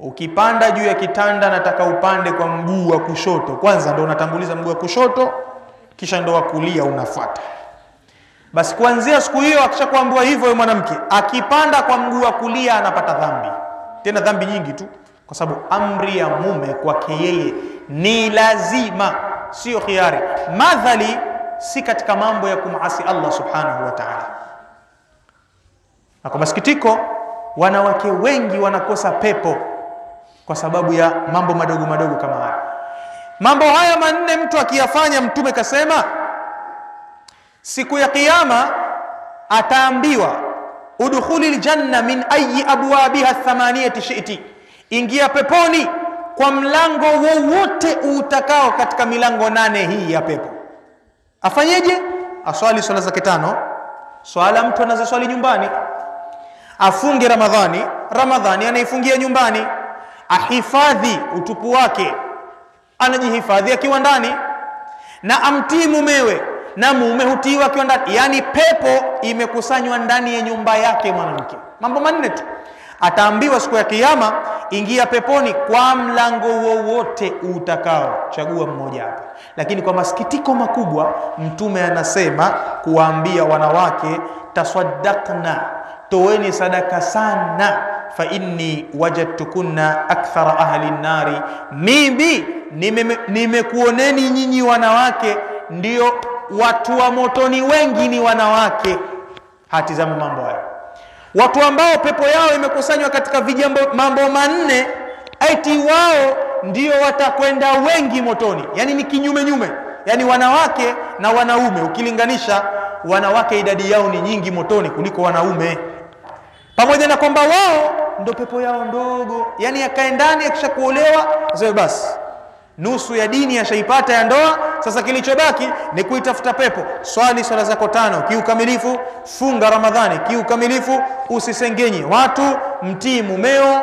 ukipanda juu ya kitanda nataka upande kwa mguu wa kushoto, kwanza ndo unatanguliza mguu wa kushoto, kisha ndo wa kulia unafuata. Basi kuanzia siku hiyo akishakuambiwa hivyo, yule mwanamke akipanda kwa mguu wa kulia anapata dhambi, tena dhambi nyingi tu, kwa sababu amri ya mume kwake yeye ni lazima, sio khiari. Madhali si katika mambo ya kumasi Allah subhanahu wa ta'ala. Na kwa masikitiko, wanawake wengi wanakosa pepo kwa sababu ya mambo madogo madogo kama haya. Mambo haya manne mtu akiyafanya, Mtume kasema siku ya Kiyama ataambiwa udkhuli ljanna min ayi abwabiha thamaniyati shiti, ingia peponi kwa mlango wowote utakao katika milango nane hii ya pepo. Afanyeje? Aswali swala zake tano, swala mtu anazoswali nyumbani, afunge Ramadhani, Ramadhani anaifungia nyumbani, ahifadhi utupu wake, anajihifadhi akiwa ndani, na amtii mumewe na mume hutiiwa akiwa ndani. Yaani pepo imekusanywa ndani ya nyumba yake mwanamke. Mambo manne tu ataambiwa siku ya Kiyama, ingia peponi kwa mlango wowote utakao, chagua mmoja hapa. Lakini kwa masikitiko makubwa, Mtume anasema kuwaambia wanawake, tasaddaqna, toweni sadaka sana, fa inni wajadtukunna akthara ahli nnari, mimi nimekuoneni nime nyinyi wanawake. Ndio watu wa motoni wengi ni wanawake. Hatizama mambo hayo, watu ambao pepo yao imekusanywa katika vijambo mambo manne, aiti wao ndio watakwenda wengi motoni. Yani ni kinyume nyume, yani wanawake na wanaume, ukilinganisha wanawake idadi yao ni nyingi motoni kuliko wanaume, pamoja na kwamba wao ndo pepo yao ndogo. Yani yakae ndani akishakuolewa aseme basi nusu ya dini ashaipata ya ndoa. Sasa kilichobaki ni kuitafuta pepo. Swali swala zako tano kiukamilifu, funga Ramadhani kiukamilifu, usisengenye watu, mtii mumeo,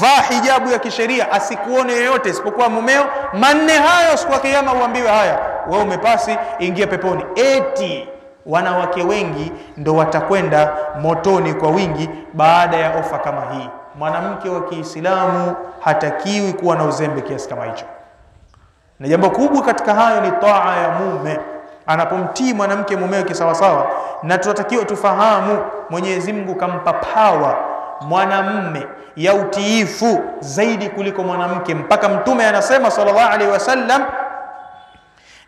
vaa hijabu ya kisheria, asikuone yoyote isipokuwa mumeo. Manne hayo, siku ya Kiyama uambiwe haya, wewe umepasi, ingia peponi. Eti wanawake wengi ndo watakwenda motoni kwa wingi baada ya ofa kama hii. Mwanamke wa Kiislamu hatakiwi kuwa na uzembe kiasi kama hicho. Na jambo kubwa katika hayo ni taa ya mume. Anapomtii mwanamke mumewe kisawasawa, na tunatakiwa tufahamu Mwenyezi Mungu kampa pawa mwanamme ya utiifu zaidi kuliko mwanamke, mpaka Mtume anasema sallallahu alaihi wasallam,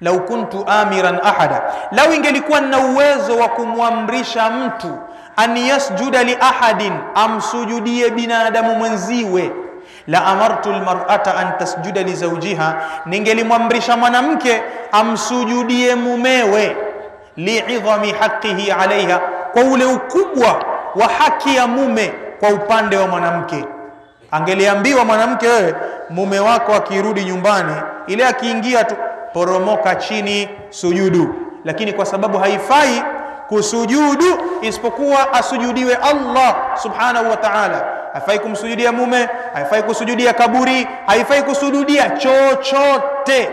lau kuntu amiran ahada, lau ingelikuwa na uwezo wa kumwamrisha mtu an yasjuda li ahadin, amsujudie binadamu mwenziwe. La amartu almar'ata an tasjuda li zawjiha, ningelimwamrisha mwanamke amsujudie mumewe, liidhami haqqihi alaiha, kwa ule ukubwa wa haki ya mume kwa upande wa mwanamke. Angeliambiwa mwanamke, wewe mume wako akirudi nyumbani, ile akiingia tu poromoka chini, sujudu. Lakini kwa sababu haifai kusujudu isipokuwa asujudiwe Allah subhanahu wa ta'ala haifai kumsujudia mume, haifai kusujudia kaburi, haifai kusujudia chochote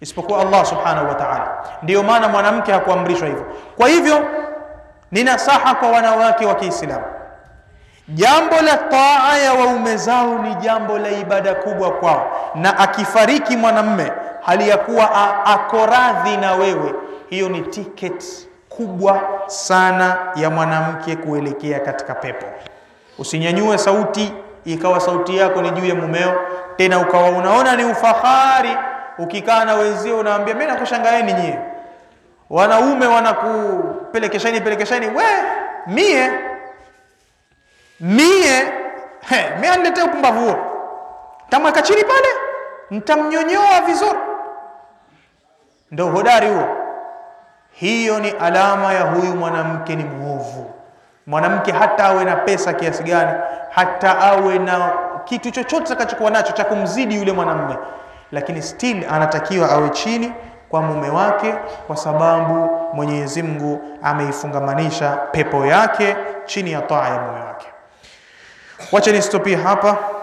isipokuwa Allah subhanahu wa ta'ala. ndio maana mwanamke hakuamrishwa hivyo. Kwa hivyo ninasaha kwa wanawake wa Kiislamu, jambo la taa ya waume zao ni jambo la ibada kubwa kwao, na akifariki mwanamme hali ya kuwa ako radhi na wewe, hiyo ni ticket kubwa sana ya mwanamke kuelekea katika pepo. Usinyanyue sauti ikawa sauti yako ni juu ya mumeo, tena ukawa unaona ni ufahari. Ukikaa na wenzio, unaambia mimi nakushangaeni nyie. Wanaume wanakupelekeshani pelekeshani, we mie mie he, mie aniletea upumbavu huo, tamweka chini pale, ntamnyonyoa vizuri, ndo hodari huo. Hiyo ni alama ya huyu mwanamke ni mwovu. Mwanamke hata awe na pesa kiasi gani, hata awe na kitu chochote atakachokuwa nacho cha kumzidi yule mwanamume, lakini still anatakiwa awe chini kwa mume wake, kwa sababu Mwenyezi Mungu ameifungamanisha pepo yake chini ya taa ya mume wake. Wacha nistopie hapa.